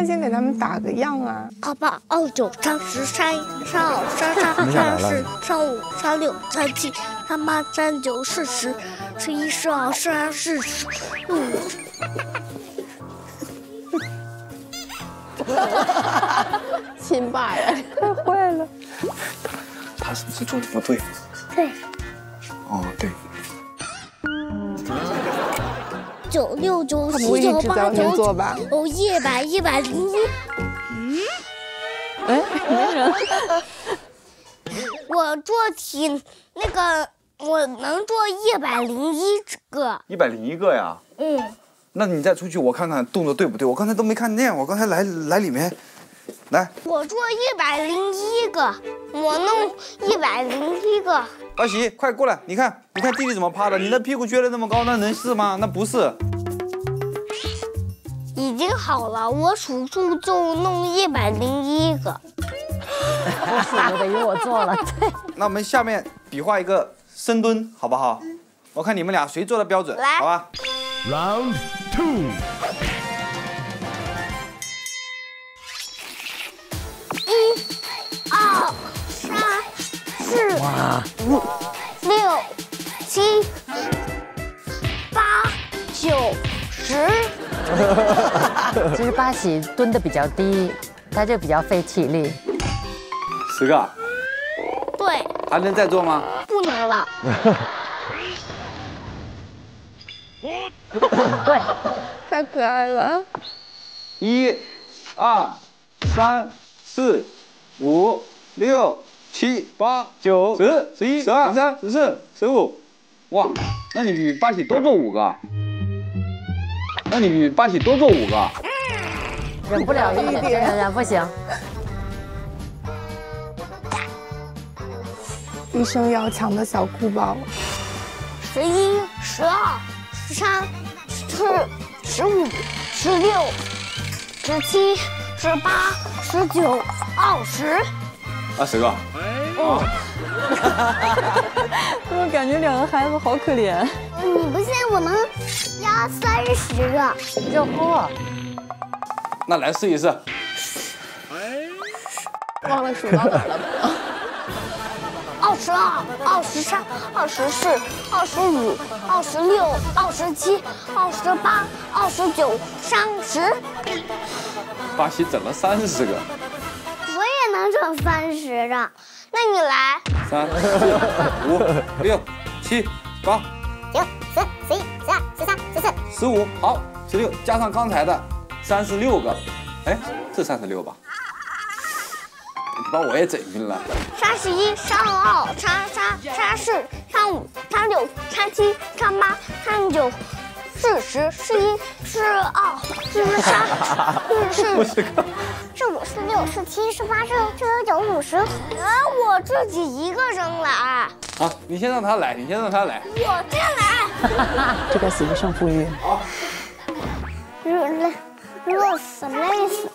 该先给他们打个样啊！二八二九三十三三二三三三四三五三六三七三八三九四十四一四二四三四十五。[LAUGHS] 亲爸呀，太坏了。他是不是做的不对？对，哦，对。九六九七九八九九吧九一百一百零一。嗯哎，没人。我做题那个我能做一百零一个。一百零一个呀？嗯，那你再出去，我看看动作对不对？我刚才都没看见，我刚才来来里面，来，我做一百零一个，我弄一百零一个。八喜，快过来！你看，你看弟弟怎么趴的？你的屁股撅得那么高，那能是吗？那不是。已经好了，我数数就弄一百零一个。[LAUGHS] 我数的等于我做了，对。[LAUGHS] 那我们下面比划一个深蹲，好不好？我看你们俩谁做的标准，来好吧？Round two，一、二、三、四、五、六、七、八、九、十。[LAUGHS] 其实八喜蹲的比较低，他就比较费体力。十个，对，还能再做吗？不能了。[LAUGHS] 对，太可爱了。一、二、三、四、五、六、七、八、九、十、十一、十二、十三、十四、十五。哇，那你比八喜多做五个。那你比八喜多做五个。忍不了一点，忍不行。一生要强的小酷宝。十一、十二、十三、十四、十五、十六、十七、十八、十九、二十。二十个。嗯，[LAUGHS] 我感觉两个孩子好可怜。你不信我能压三十个。就嚯！那来试一试。忘了数到哪儿了吗？[LAUGHS] 二十二、二十三、二十四、二十五、二十六、二十七、二十八、二十九、三十。巴西整了三十个。我也能整三十张，那你来。三、四、五、[LAUGHS] 六、七、八、九、十、十一、十二、十三、十四。十五，好，十六，加上刚才的三十六个，哎，是三十六吧？你把我也整晕了。三十一、三二、三三、三四、三五、三六、三七、三八、三九、四十、是一、是二、四三、四四、四五、四六、四七、四八、四九、四十九、五十。啊，我自己一个人来。好，你先让他来，你先让他来。我先来。这该死的胜负欲。热累，热死累死。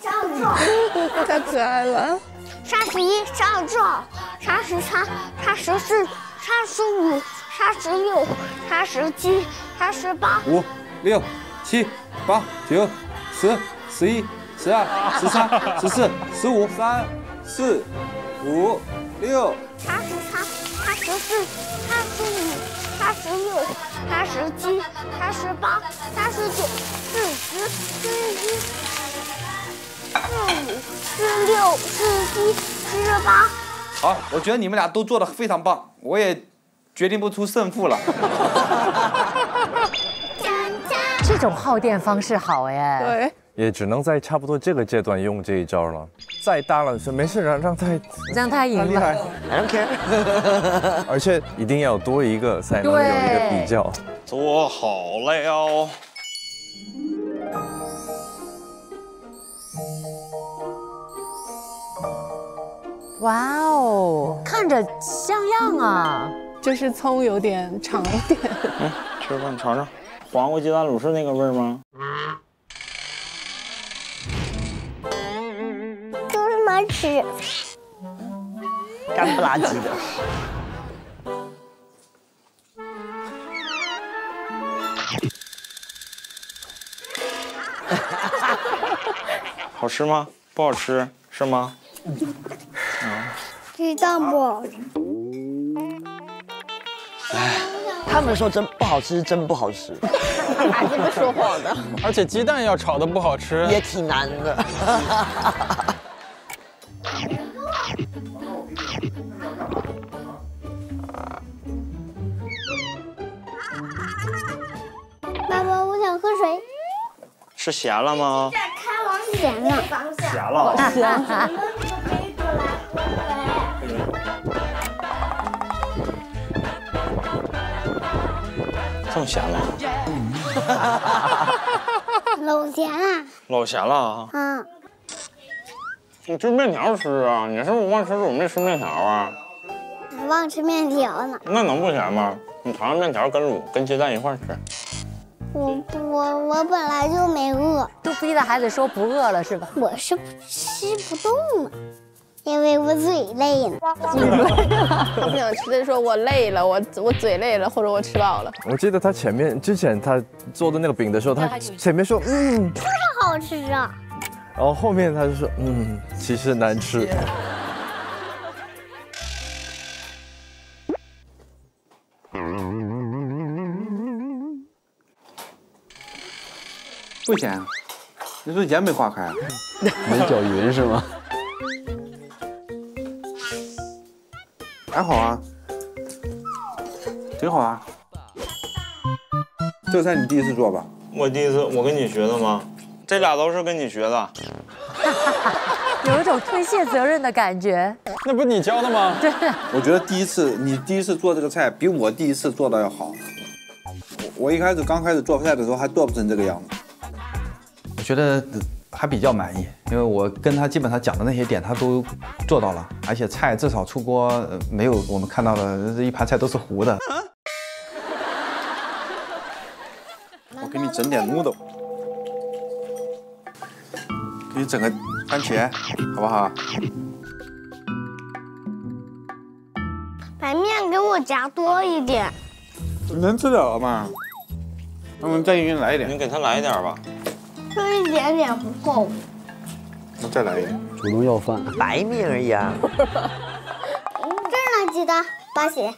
太可爱了。三十一、三十二、三十三、三十四、三十五、三十六、三十七、三十八。五、六、七、八、九、十、十一、十二、十三、[LAUGHS] 十四、十五、三、四、五、六。三十三、三十四、三十五、三十六、三十七、三十八、三十九、四十、四一、四五、四六、四七、四十八。好，我觉得你们俩都做的非常棒，我也决定不出胜负了。[LAUGHS] 这种耗电方式好哎。对。也只能在差不多这个阶段用这一招了。再大了是没事，让让他让他赢了。[LAUGHS] I don't care。[LAUGHS] 而且一定要多一个才能有一个比较。做好了。哇哦，看着像样啊！就是葱有点长一点。来吃饭尝尝，黄瓜鸡蛋卤是那个味儿吗？就这么吃。干不拉几的。好吃吗？不好吃是吗？鸡蛋不好吃。他们说真不好吃，真不好吃。还是个说谎的。而且鸡蛋要炒的不好吃，也挺难的。爸爸，我想喝水。是咸了吗？开往咸了。咸了。这么咸了？老咸了。老咸了啊！嗯，你这面条吃啊？你是不是忘吃我没吃面条啊？忘吃面条呢。那能不咸吗？你尝尝面条跟卤跟鸡蛋一块儿吃。我我我本来就没饿，都逼着孩子说不饿了是吧？我是吃不动了，因为我嘴累了。他不想吃的说我累了，我我嘴累了，或者我吃饱了。我记得他前面之前他做的那个饼的时候，他前面说嗯，就是好吃啊。然后后面他就说嗯，其实难吃。不咸，你说盐没化开，[LAUGHS] 没搅匀是吗？还好啊，挺好啊。这个菜你第一次做吧？我第一次，我跟你学的吗？这俩都是跟你学的。[LAUGHS] 有一种推卸责任的感觉。那不是你教的吗？对。我觉得第一次你第一次做这个菜比我第一次做的要好。我一开始刚开始做菜的时候还做不成这个样子。我觉得还比较满意，因为我跟他基本上讲的那些点他都做到了，而且菜至少出锅呃没有我们看到的这一盘菜都是糊的。[LAUGHS] 我给你整点 noodle，给你整个番茄，好不好？把面给我夹多一点。能吃了吗？那我们再给你来一点。你给他来一点吧。就一点点不够。那再来一个。主动要饭。白面而已啊。这儿呢，记得八喜。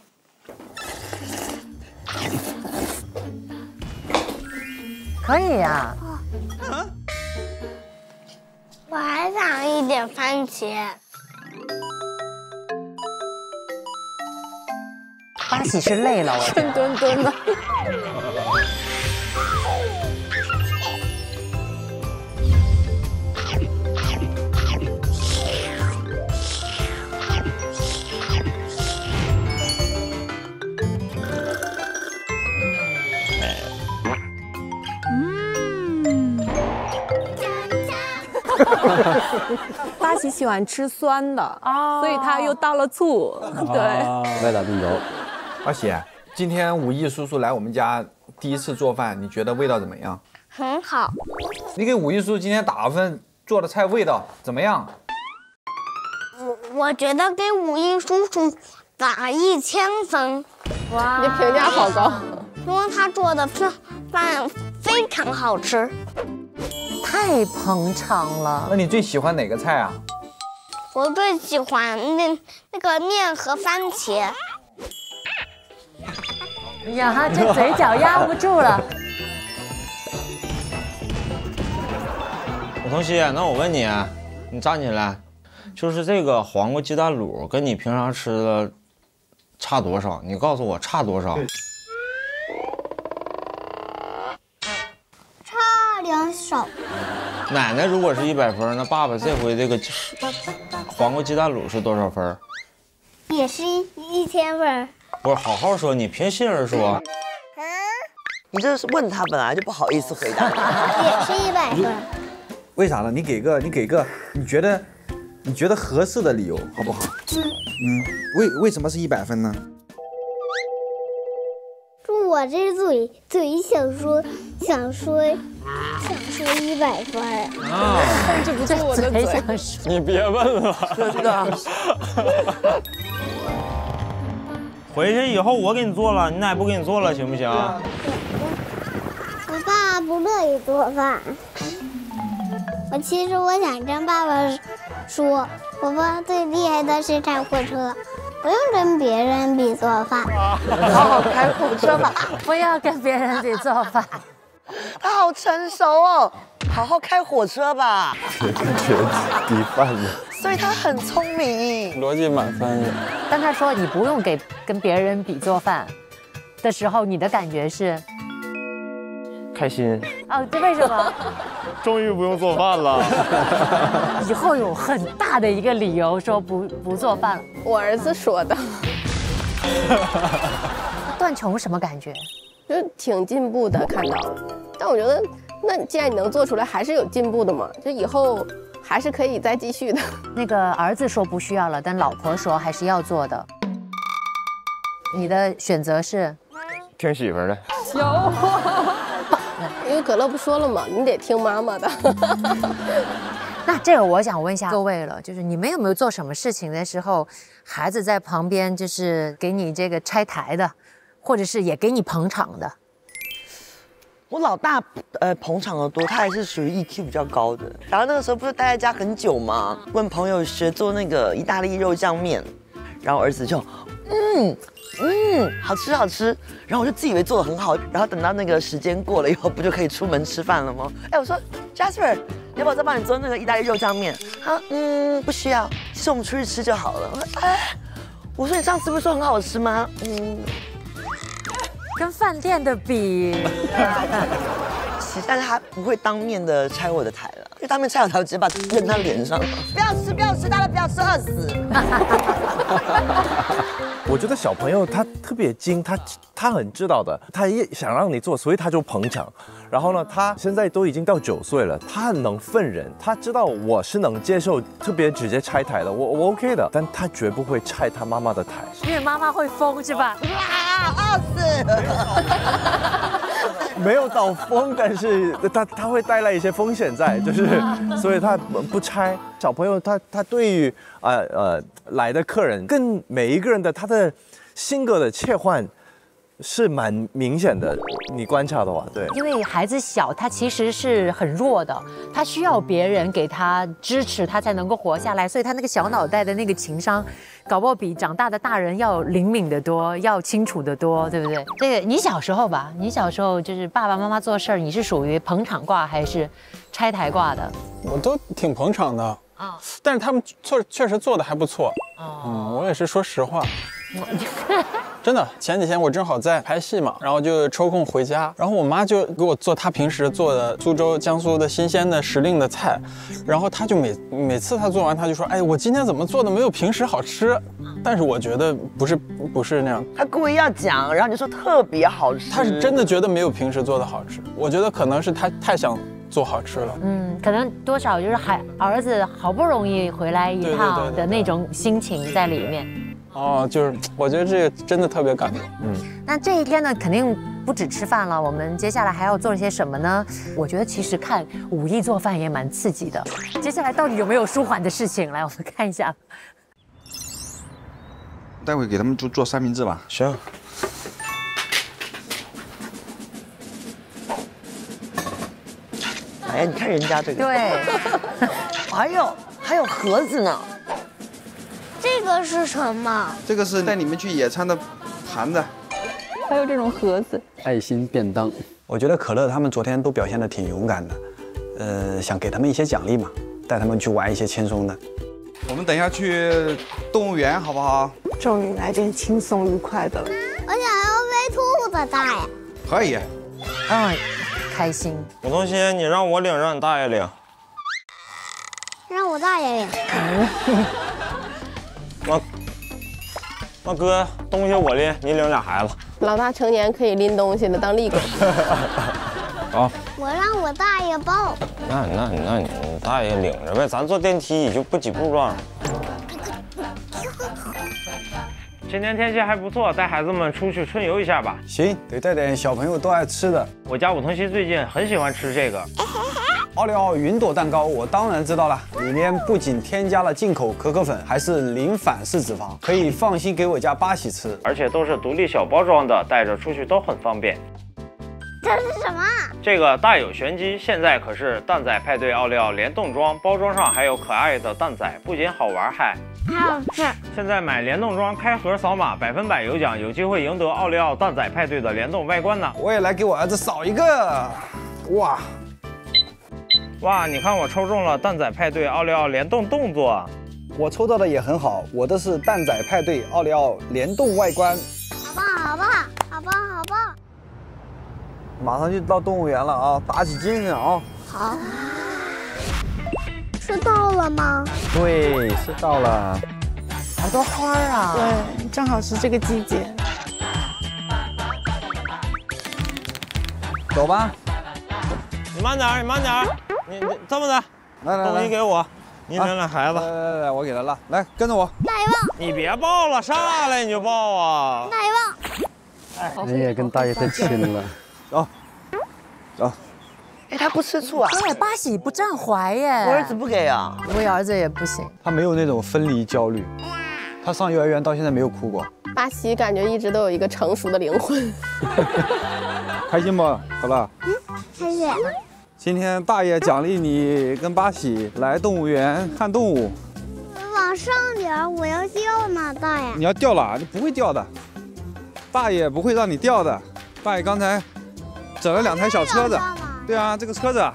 可以呀、我还想一点番茄。八喜是累了，我困墩墩的。[LAUGHS] [LAUGHS] 八喜喜欢吃酸的，所以他又倒了醋。对，歪打正着。八喜，今天武艺叔叔来我们家第一次做饭，你觉得味道怎么样？很好。你给武艺叔叔今天打个分，做的菜味道怎么样？我我觉得给武艺叔叔打一千分。哇，你评价好高。因为他做的饭饭非常好吃。太捧场了。那你最喜欢哪个菜啊？我最喜欢那那个面和番茄。哎呀，这嘴角压不住了。我同学，那我问你，你站起来，就是这个黄瓜鸡蛋卤跟你平常吃的差多少？你告诉我差多少？差两手。奶奶如果是一百分，那爸爸这回这个黄瓜鸡蛋卤是多少分？也是一一千分。不是，好好说，你凭心而说。嗯你这是问他本来就不好意思回答。也是一百分。为啥呢？你给个，你给个，你觉得你觉得合适的理由好不好？嗯，为为什么是一百分呢？就我这嘴嘴想说想说想说一百分啊，[LAUGHS] 控制不住我的嘴。你别问了，真的。[LAUGHS] 回去以后我给你做了，你奶不给你做了，行不行？我爸不乐意做饭。我其实我想跟爸爸说，我爸最厉害的是开货车，不用跟别人比做饭。好好开火车吧，[LAUGHS] 不要跟别人比做饭。他好成熟哦，好好开火车吧。全比饭的。所以他很聪明，逻辑满分的。但他说你不用给跟别人比做饭的时候，你的感觉是开心。啊，这为什么？[LAUGHS] 终于不用做饭了。[LAUGHS] 以后有很大的一个理由说不不做饭了。我儿子说的。[LAUGHS] 段琼什么感觉？就挺进步的，看到。但我觉得，那既然你能做出来，还是有进步的嘛。就以后还是可以再继续的。那个儿子说不需要了，但老婆说还是要做的。你的选择是？听媳妇的。有。因为可乐不说了嘛，你得听妈妈的。[LAUGHS] 那这个我想问一下各位了，就是你们有没有做什么事情的时候，孩子在旁边就是给你这个拆台的，或者是也给你捧场的？我老大呃捧场的多，他还是属于 EQ 比较高的。然后那个时候不是待在家很久吗？问朋友学做那个意大利肉酱面，然后儿子就嗯。嗯，好吃好吃，然后我就自以为做的很好，然后等到那个时间过了以后，不就可以出门吃饭了吗？哎，我说 Jasper，要不要再帮你做那个意大利肉酱面？他嗯，不需要，其实我们出去吃就好了。我说哎，我说你上次不是说很好吃吗？嗯，跟饭店的比，[LAUGHS] 但是他不会当面的拆我的台了，因为当面拆我台，我直接把扔他脸上。不要吃，不要吃，大家不要吃，饿死。[LAUGHS] 我觉得小朋友他特别精，他他很知道的，他也想让你做，所以他就捧场。然后呢，他现在都已经到九岁了，他很能分人，他知道我是能接受特别直接拆台的，我我 OK 的，但他绝不会拆他妈妈的台，因为妈妈会疯是吧？啊，饿死！没有到疯，但是他他会带来一些风险在，就是，[LAUGHS] 所以他不拆。小朋友他他对于呃呃来的客人，跟每一个人的他的性格的切换。是蛮明显的，你观察的话，对，因为孩子小，他其实是很弱的，他需要别人给他支持，他才能够活下来，所以他那个小脑袋的那个情商，搞不好比长大的大人要灵敏的多，要清楚的多，对不对？这个你小时候吧，你小时候就是爸爸妈妈做事儿，你是属于捧场挂还是拆台挂的？我都挺捧场的啊，但是他们做确实做的还不错，嗯，我也是说实话。[LAUGHS] 真的，前几天我正好在拍戏嘛，然后就抽空回家，然后我妈就给我做她平时做的苏州、江苏的新鲜的时令的菜，然后她就每每次她做完，她就说：“哎，我今天怎么做的没有平时好吃？”但是我觉得不是不是那样，她故意要讲，然后你说特别好吃，她是真的觉得没有平时做的好吃。我觉得可能是她太想做好吃了，嗯，可能多少就是孩儿子好不容易回来一趟的那种心情在里面。哦，就是我觉得这个真的特别感动。嗯，那这一天呢，肯定不止吃饭了。我们接下来还要做些什么呢？我觉得其实看武艺做饭也蛮刺激的。接下来到底有没有舒缓的事情？来，我们看一下。待会给他们做做三明治吧。行。哎呀，你看人家这个。对。[LAUGHS] 还有还有盒子呢。这个是什么？这个是带你们去野餐的盘子，还有这种盒子，爱心便当。我觉得可乐他们昨天都表现的挺勇敢的，呃，想给他们一些奖励嘛，带他们去玩一些轻松的。我们等一下去动物园好不好？终于来点轻松愉快的了。我想要飞兔子，大爷。可以。嗯，开心。吴东新，你让我领，让你大爷领。让我大爷领。[LAUGHS] 那那哥，东西我拎，你领俩孩子。老大成年可以拎东西了，当力狗。[LAUGHS] 好。我让我大爷抱。那那那你大爷领着呗，咱坐电梯就不挤不撞。今天天气还不错，带孩子们出去春游一下吧。行，得带点小朋友都爱吃的。我家武同熙最近很喜欢吃这个。[LAUGHS] 奥利奥云朵蛋糕，我当然知道了。里面不仅添加了进口可可粉，还是零反式脂肪，可以放心给我家八喜吃。而且都是独立小包装的，带着出去都很方便。这是什么？这个大有玄机。现在可是蛋仔派对奥利奥联动装，包装上还有可爱的蛋仔，不仅好玩，还还好吃。现在买联动装，开盒扫码，百分百有奖，有机会赢得奥利奥蛋仔派对的联动外观呢。我也来给我儿子扫一个。哇哇，你看我抽中了蛋仔派对奥利奥联动动作，我抽到的也很好，我的是蛋仔派对奥利奥联动外观。好棒，好棒，好棒，好棒！马上就到动物园了啊，打起精神啊！好，是到了吗？对，是到了。好多花儿啊！对，正好是这个季节。走吧，你慢点儿，你慢点儿，你你这么的，来来来东西给我，你领领孩子。来来来，我给他拉，来跟着我。大爷棒，你别抱了，上来你就抱啊！大爷棒，人也跟大爷太亲了。走，走。哎，他不吃醋啊？对，八喜不占怀耶。我儿子不给啊。我儿子也不行。他没有那种分离焦虑，他上幼儿园到现在没有哭过。八喜感觉一直都有一个成熟的灵魂。[LAUGHS] 开心不？可乐？嗯，开心。今天大爷奖励你跟八喜来动物园看动物。往上点，我要掉呢，大爷。你要掉了，你不会掉的，大爷不会让你掉的。大爷刚才整了两台小车子。对啊，这个车子。大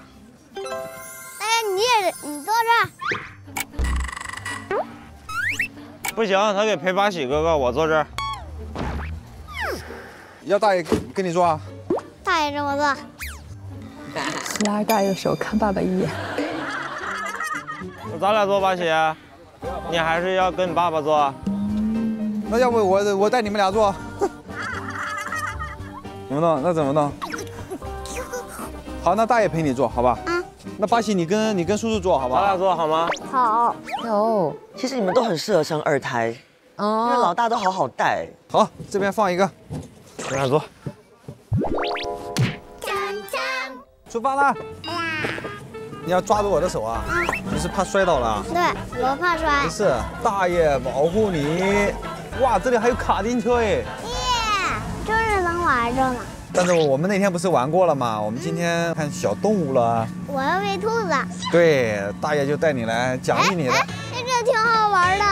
爷，你也你坐这儿。不行，他得陪八喜哥哥，我坐这儿。要大爷跟你坐啊？大爷这么坐。拉大爷手，看爸爸一眼。那 [LAUGHS] 咱俩坐巴喜，你还是要跟你爸爸坐？那要不我我带你们俩坐？[LAUGHS] 怎么弄？那怎么弄？[LAUGHS] 好，那大爷陪你坐，好吧？嗯。那巴西，你跟你跟叔叔坐，好吧？咱俩坐好吗？好。有。其实你们都很适合生二胎，哦，因为老大都好好带。好，这边放一个，咱俩坐。出发啦！你要抓住我的手啊！你是怕摔倒了？对，我怕摔。没事，大爷保护你。哇，这里还有卡丁车哎！耶，就是能玩着呢。但是我们那天不是玩过了吗？我们今天看小动物了。我要喂兔子。对，大爷就带你来奖励你的。那个挺好玩的，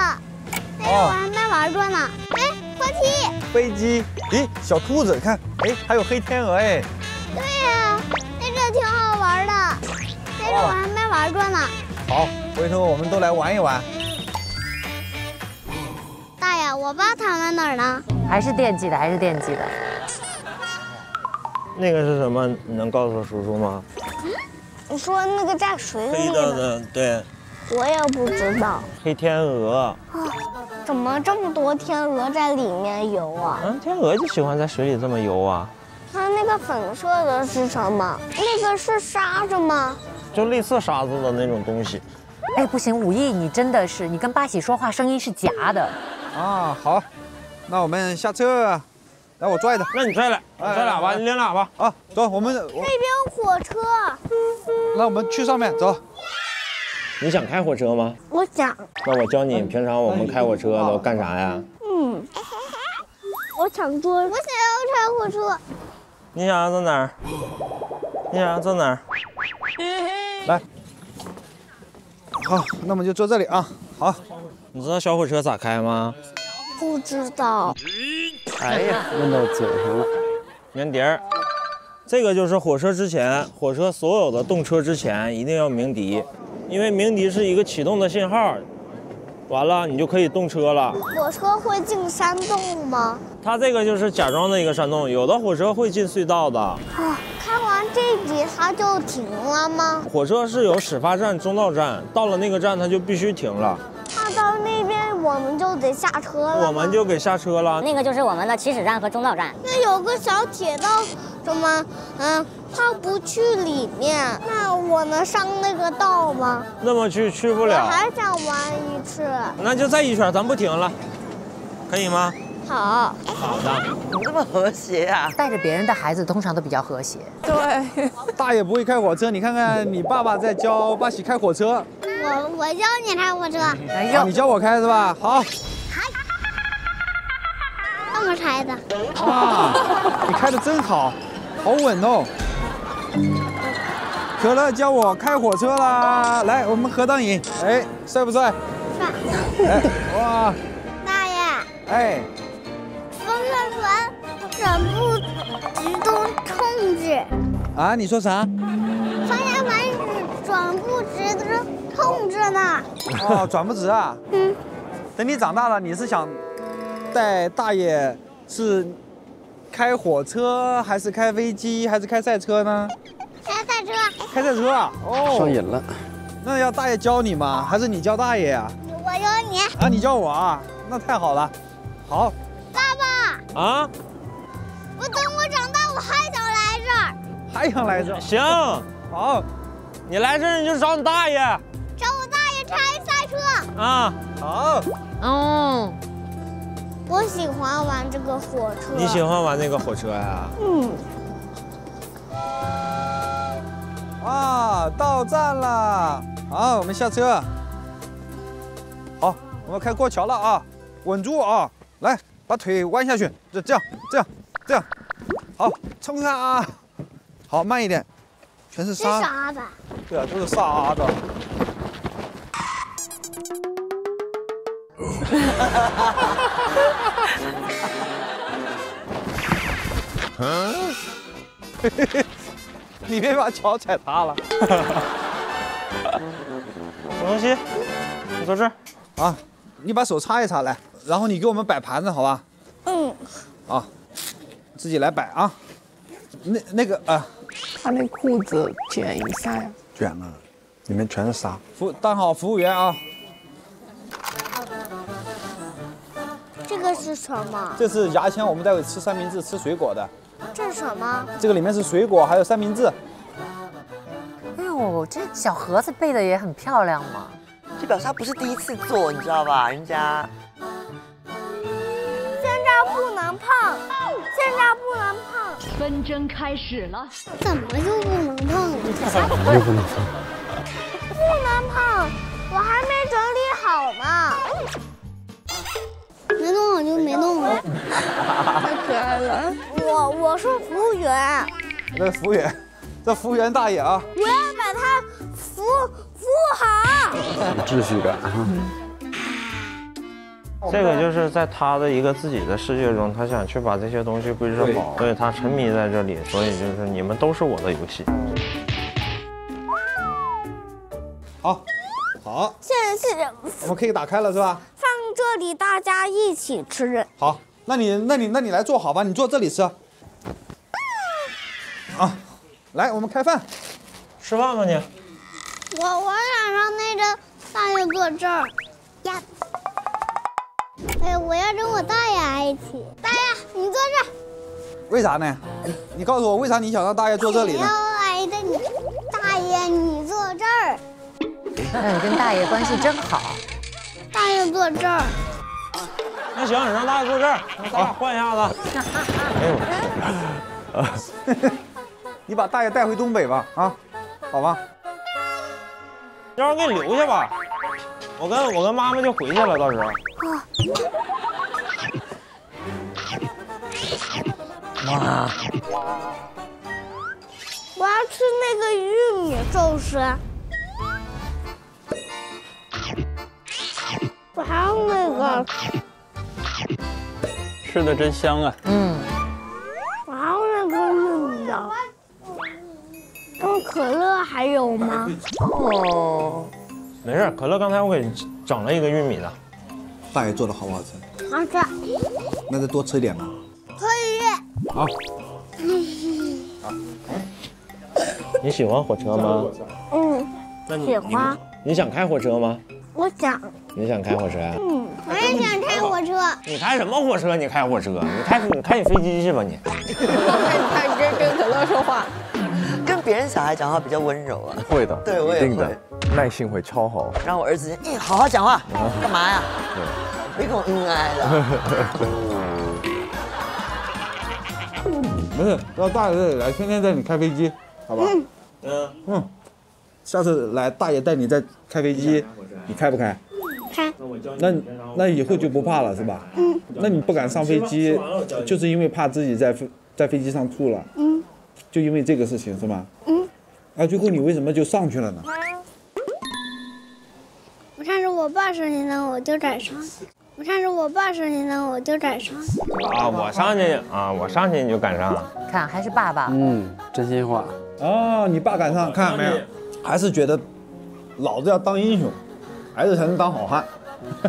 那个我还没玩过呢。哎，滑梯。飞机。咦，小兔子，看，哎，还有黑天鹅哎。那个我还没玩过呢。好，回头我们都来玩一玩。大爷，我爸躺在哪儿呢？还是惦记的，还是惦记的。那个是什么？你能告诉叔叔吗？你说那个在水里的，对。我也不知道。黑天鹅。啊，怎么这么多天鹅在里面游啊？嗯，天鹅就喜欢在水里这么游啊。它那个粉色的是什么？那个是沙子吗？就类似沙子的那种东西。哎，不行，武艺你真的是，你跟八喜说话声音是夹的。啊，好，那我们下车。来，我拽的。那你拽来，你拽俩吧，你领俩吧。啊，走，我们那边有火车。那我们去上面走。你想开火车吗？我想。那我教你，平常我们开火车都干啥呀？嗯，我想坐，我想要开火车。你想要坐哪儿？你想要坐哪儿？来。好，那我们就坐这里啊。好，你知道小火车咋开吗？不知道。哎呀，问到嘴上了。鸣笛儿，这个就是火车之前，火车所有的动车之前一定要鸣笛，因为鸣笛是一个启动的信号，完了你就可以动车了。火车会进山洞吗？它这个就是假装的一个山洞，有的火车会进隧道的。啊，看完这集它就停了吗？火车是有始发站、终到站，到了那个站它就必须停了。那到那边我们就得下车了。我们就给下车了。那个就是我们的起始站和终到站。那有个小铁道，怎么嗯，它不去里面？那我能上那个道吗？那么去去不了。我还想玩一次。那就再一圈，咱不停了，可以吗？好。好的。怎么这么和谐啊？带着别人的孩子通常都比较和谐。对。大爷不会开火车，你看看你爸爸在教八喜开火车。我我教你开火车，啊，你教我开是吧？好，这么开的。哇，你开的真好，好稳哦。可乐教我开火车啦，来，我们合张影。哎，帅不帅？帅。哎，哇。大爷。哎。风车船怎么不自动控制？啊，你说啥？方向盘转不直的控制呢。哦，转不直啊。嗯。等你长大了，你是想带大爷是开火车，还是开飞机，还是开赛车呢？开赛车。开赛车啊？哦。上瘾了。那要大爷教你吗？还是你教大爷啊？我教你。啊，你教我啊？那太好了。好。爸爸。啊？我等我长大，我还想来这儿。还想来这儿？行。好。你来这儿你就找你大爷。找我大爷开赛车。啊。好。嗯。我喜欢玩这个火车。你喜欢玩那个火车呀？嗯。啊，到站了！好，我们下车。好，我们开过桥了啊！稳住啊！来，把腿弯下去，这这样这样这样。好，冲上啊！好，慢一点，全是沙。沙子。对啊，都是沙的。[LAUGHS] 嗯。你别把脚踩塌了。王东西，你坐这儿啊，你把手擦一擦来，然后你给我们摆盘子，好吧？嗯。啊，自己来摆啊。那那个啊，他那裤子卷一下呀。卷了，里面全是沙。服当好服务员啊。这个是什么？这是牙签，我们待会吃三明治，吃水果的。这是什么？这个里面是水果，还有三明治。哎呦，这小盒子备的也很漂亮嘛。这表示他不是第一次做，你知道吧？人家现在不能碰，现在不能碰。纷争开始了。怎么就不能碰？又不能碰。不能碰，我还没整理好呢。没弄好就没弄好，[LAUGHS] 太可爱了。我我是服务员。那服务员，这服务员大爷啊。我要把他服服务好。有秩序感。这个就是在他的一个自己的世界中，他想去把这些东西归置好，所以他沉迷在这里。所以就是你们都是我的游戏。好，好。现在是我们可以打开了是吧？这里大家一起吃。好，那你那你那你来坐好吧，你坐这里吃。啊，来，我们开饭，吃饭吧你。我我想让那个大爷坐这儿。呀。哎，我要跟我大爷一起。大爷，你坐这儿。为啥呢？你告诉我，为啥你想让大爷坐这里呢？要挨着你。大爷，你坐这儿。那你跟大爷关系真好。大爷坐这儿，那行，你让大爷坐这儿，咱俩换一下子。哎呦，[LAUGHS] 你把大爷带回东北吧，啊，好吧。要不给你留下吧，我跟我跟妈妈就回去了，到时候。妈！我要吃那个玉米寿司。还有那个，吃的真香啊！嗯，还有那个玉米的，那可乐还有吗？哦，没事，可乐刚才我给整了一个玉米的。大爷做的好不好吃？好吃。那再多吃一点吧。可以。好。你喜欢火车吗？嗯。喜欢。你想开火车吗？我想。你想开火车啊？嗯，我也想开火车。你开什么火车？你开火车？你开你开你飞机去吧你。看跟跟可乐说话，跟别人小孩讲话比较温柔啊。会的，对我也会，耐性会超好。让我儿子，嗯，好好讲话，干嘛呀？别跟我恩爱了。[LAUGHS] 没事，让大爷来，天天带你开飞机，好吧？嗯嗯，下次来大爷带你再开飞机，你开不开？开。那那以后就不怕了是吧？嗯。那你不敢上飞机，就是因为怕自己在飞在飞机上吐了。嗯。就因为这个事情是吗？嗯。啊，最后你为什么就上去了呢？我看着我爸上去呢，我就敢上。我看着我爸上去呢，我就敢上。啊，我上去啊，我上去你就敢上。看，还是爸爸。嗯，真心话。哦，你爸敢上，看到没有？还是觉得老子要当英雄，儿子才能当好汉。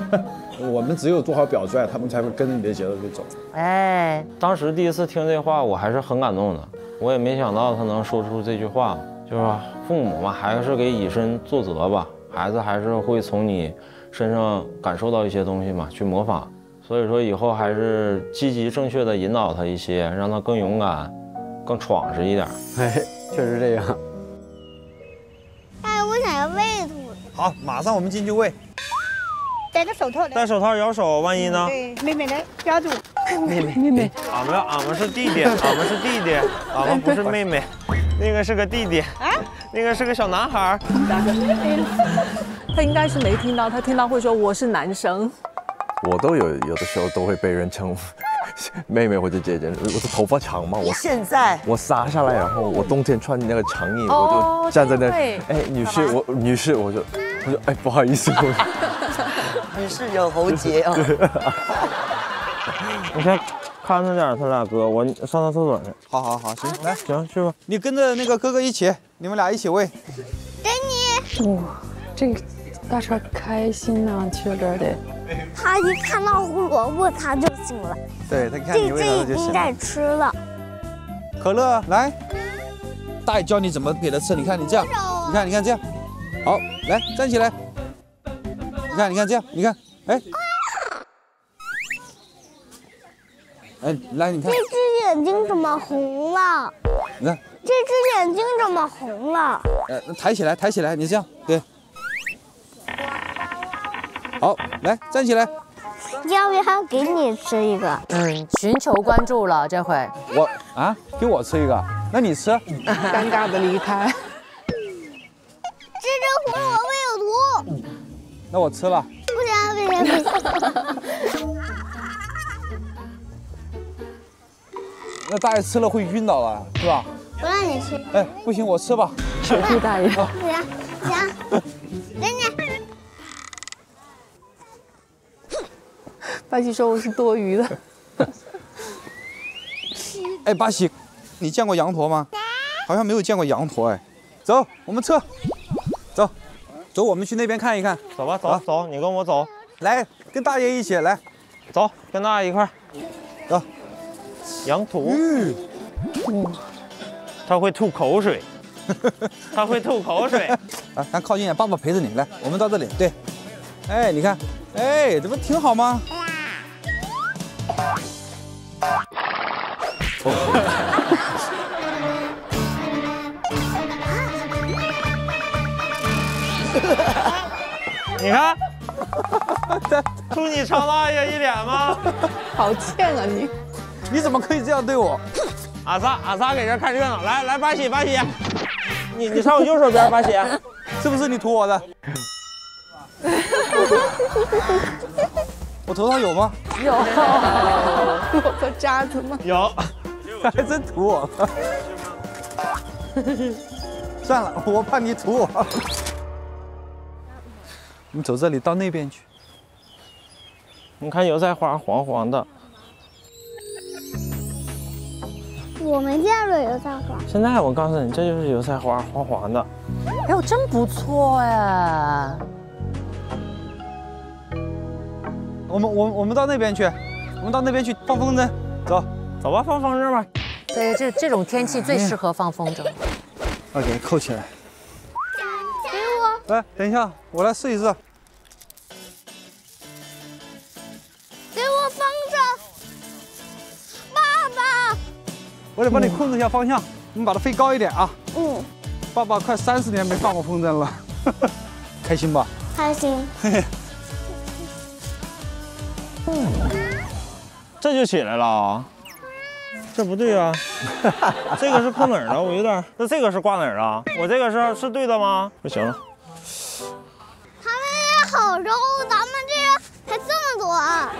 [LAUGHS] 我们只有做好表率，他们才会跟着你的节奏去走。哎，当时第一次听这话，我还是很感动的。我也没想到他能说出这句话，就是父母嘛，还是给以身作则吧。孩子还是会从你身上感受到一些东西嘛，去模仿。所以说以后还是积极正确的引导他一些，让他更勇敢、更闯实一点。哎，确实这样。好，马上我们进去喂。戴个手套。戴手套咬手，万一呢？对，妹妹来抓住。[LAUGHS] 妹妹，妹妹，俺们俺们是弟弟，[LAUGHS] 俺们是弟弟，俺们不是妹妹，那个是个弟弟，啊，那个是个小男孩。[LAUGHS] 他应该是没听到，他听到会说我是男生。我都有有的时候都会被人称 [LAUGHS] 妹妹或者姐姐，我的头发长嘛，我现在我撒下来，然后我冬天穿那个长衣，哦我就站在那，对哎，女士，我女士，我就我就哎不好意思，[LAUGHS] 女士有喉结啊。[LAUGHS] 你先看着点他俩哥，我上趟厕所去。好好好，行，来，行，去吧。你跟着那个哥哥一起，你们俩一起喂。给你。哇，这个大川开心呐、去这儿得。他一看到胡萝卜他就醒了，对他看这你喂他这就行。应该吃了。可乐，来，大爷教你怎么给他吃。你看你这样，你看你看这样，好，来站起来。你看你看这样，你看，哎，哎，来你看这，只眼睛怎么红了？你看，这只眼睛怎么红了？呃，抬起来，抬起来，你这样，对。好，来站起来。要不要给你吃一个？嗯，寻求关注了这回。我啊，给我吃一个，那你吃。尴尬的离开。这只胡萝卜有毒，那我吃了。不行不行不行。那大爷吃了会晕倒了，是吧？不让你吃。哎，不行，我吃吧。求助大爷。行行，[LAUGHS] 给你。巴西说我是多余的。[LAUGHS] 哎，巴西，你见过羊驼吗？好像没有见过羊驼哎。走，我们撤。走，走，我们去那边看一看。走吧，走走，你跟我走。来，跟大爷一起来。走，跟大爷一块儿。走。羊驼，哇，他会吐口水，[LAUGHS] 他会吐口水。[LAUGHS] 啊，咱靠近点，爸爸陪着你。来，我们到这里。对。哎，你看，哎，这不挺好吗？[LAUGHS] 你看，[LAUGHS] 吐你超大爷一脸吗？[LAUGHS] 好贱啊你！你怎么可以这样对我？阿萨阿萨给这看热闹，来来，八喜八喜，你你上我右手边，八喜，是不是你吐我的？我头上有吗？有，萝卜渣子吗？有，还真吐我。[LAUGHS] 算了，我怕你吐我。[LAUGHS] 我们走这里到那边去。你看油菜花黄黄的，我没见过油菜花。现在我告诉你，这就是油菜花黄黄的。哎呦，真不错哎！我们我们我们到那边去，我们到那边去放风筝，走走吧，放风筝吧。对，这这种天气最适合放风筝。要给它扣起来。给我，来，等一下，我来试一试。给我风筝，爸爸。我得帮你控制一下方向，我们把它飞高一点啊。嗯，爸爸快三十年没放过风筝了，[LAUGHS] 开心吧？开心。嘿嘿。这就起来了啊！这不对啊，[LAUGHS] 这个是扣哪儿了？我有点，那这个是挂哪儿啊？我这个是是对的吗？不行了，他们也好肉，咱们这个才这么多啊。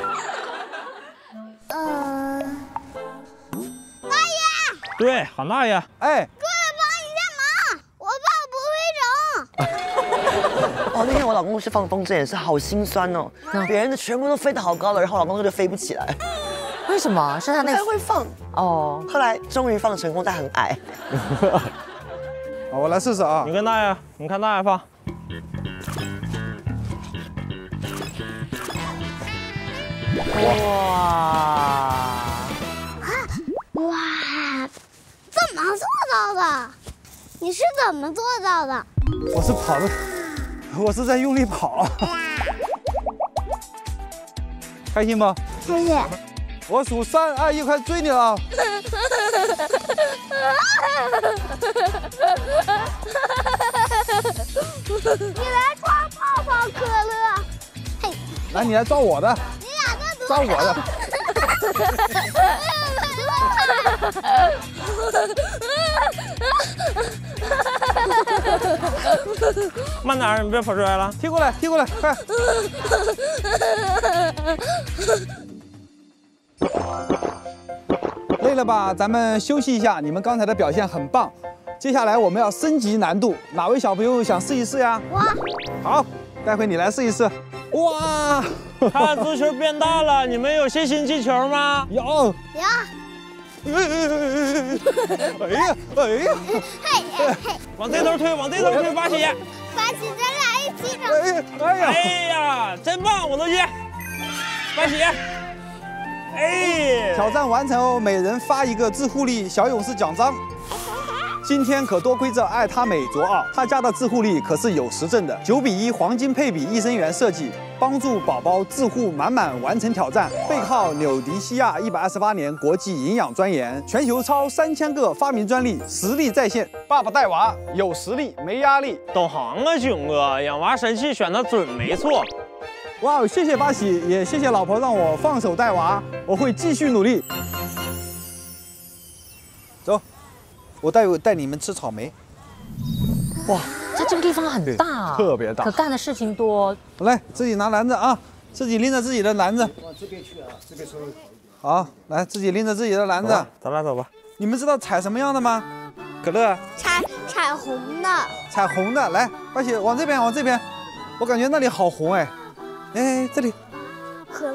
呃，大爷，对，喊大爷。哎，过来帮一下忙，我爸不会整。哦，那天我老公去放风筝也是好心酸哦，别人的全部都飞得好高了，然后我老公就飞不起来。为什么？是他那太会放哦。后来终于放成功，但很矮。[LAUGHS] 好，我来试试啊。你跟大爷，你看大爷放。哇！哇，怎么做到的？你是怎么做到的？我是跑的，[LAUGHS] 我是在用力跑。开心吗？开心。我数三二一，快追你了！你来抓泡泡可乐。嘿，来，你来抓我的。你俩在抓我的。[LAUGHS] [LAUGHS] 慢点儿，你别跑出来了。踢过来，踢过来，快！[LAUGHS] 累了吧？咱们休息一下。你们刚才的表现很棒，接下来我们要升级难度。哪位小朋友想试一试呀？我。好，待会你来试一试。哇！看足球变大了，你们有信心进球吗？有。有。哎呀，哎呀！嘿嘿嘿！往这头推，往这头推，八喜。八喜，咱俩一起整。哎呀！哎呀，真棒，我都接。八喜。哎，挑战完成哦，每人发一个自护力小勇士奖章。今天可多亏这爱他美卓奥，他家的自护力可是有实证的，九比一黄金配比益生元设计，帮助宝宝自护满满完成挑战。背靠纽迪西亚一百二十八年国际营养专研，全球超三千个发明专利，实力在线。爸爸带娃有实力没压力，懂行啊，囧哥，养娃神器选的准没错。哇，谢谢八喜，也谢谢老婆让我放手带娃，我会继续努力。走，我带我带你们吃草莓。哇，它这个地方很大，特别大，可干的事情多。来，自己拿篮子啊，自己拎着自己的篮子。往这边去啊，这边稍微好，来，自己拎着自己的篮子。咱俩走吧。你们知道采什么样的吗？可乐。采彩虹的。彩虹的，来，八喜往这边，往这边。我感觉那里好红哎。哎，这里。可，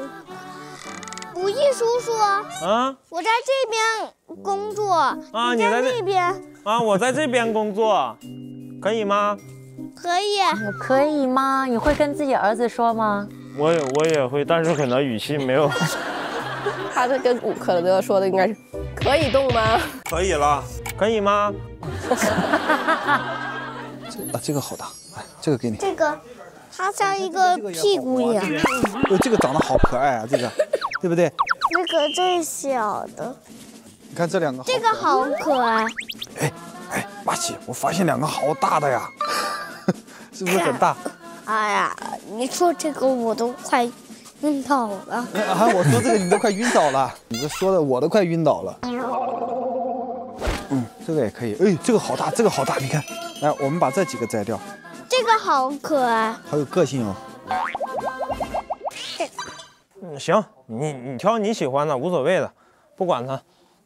武艺叔叔。啊。我在这边工作。啊，你在那边。啊，我在这边工作，可以吗？可以。可以吗？你会跟自己儿子说吗？我也我也会，但是可能语气没有。[LAUGHS] 他是跟可乐说的，应该是可以动吗？[LAUGHS] 可以了，可以吗？[LAUGHS] 啊，这个好大，来，这个给你。这个。它像一个屁股一样，哦，这个长得好可爱啊，这个，对不对？那个最小的，你看这两个，这个好可爱。哎哎，八喜，我发现两个好大的呀，[LAUGHS] 是不是很大？哎呀，你说这个我都快晕倒了。啊，我说这个你都快晕倒了，你这说的我都快晕倒了。嗯，这个也可以，哎，这个好大，这个好大，你看，来，我们把这几个摘掉。这个好可爱，好有个性哦。嗯，行，你你挑你喜欢的，无所谓的，不管它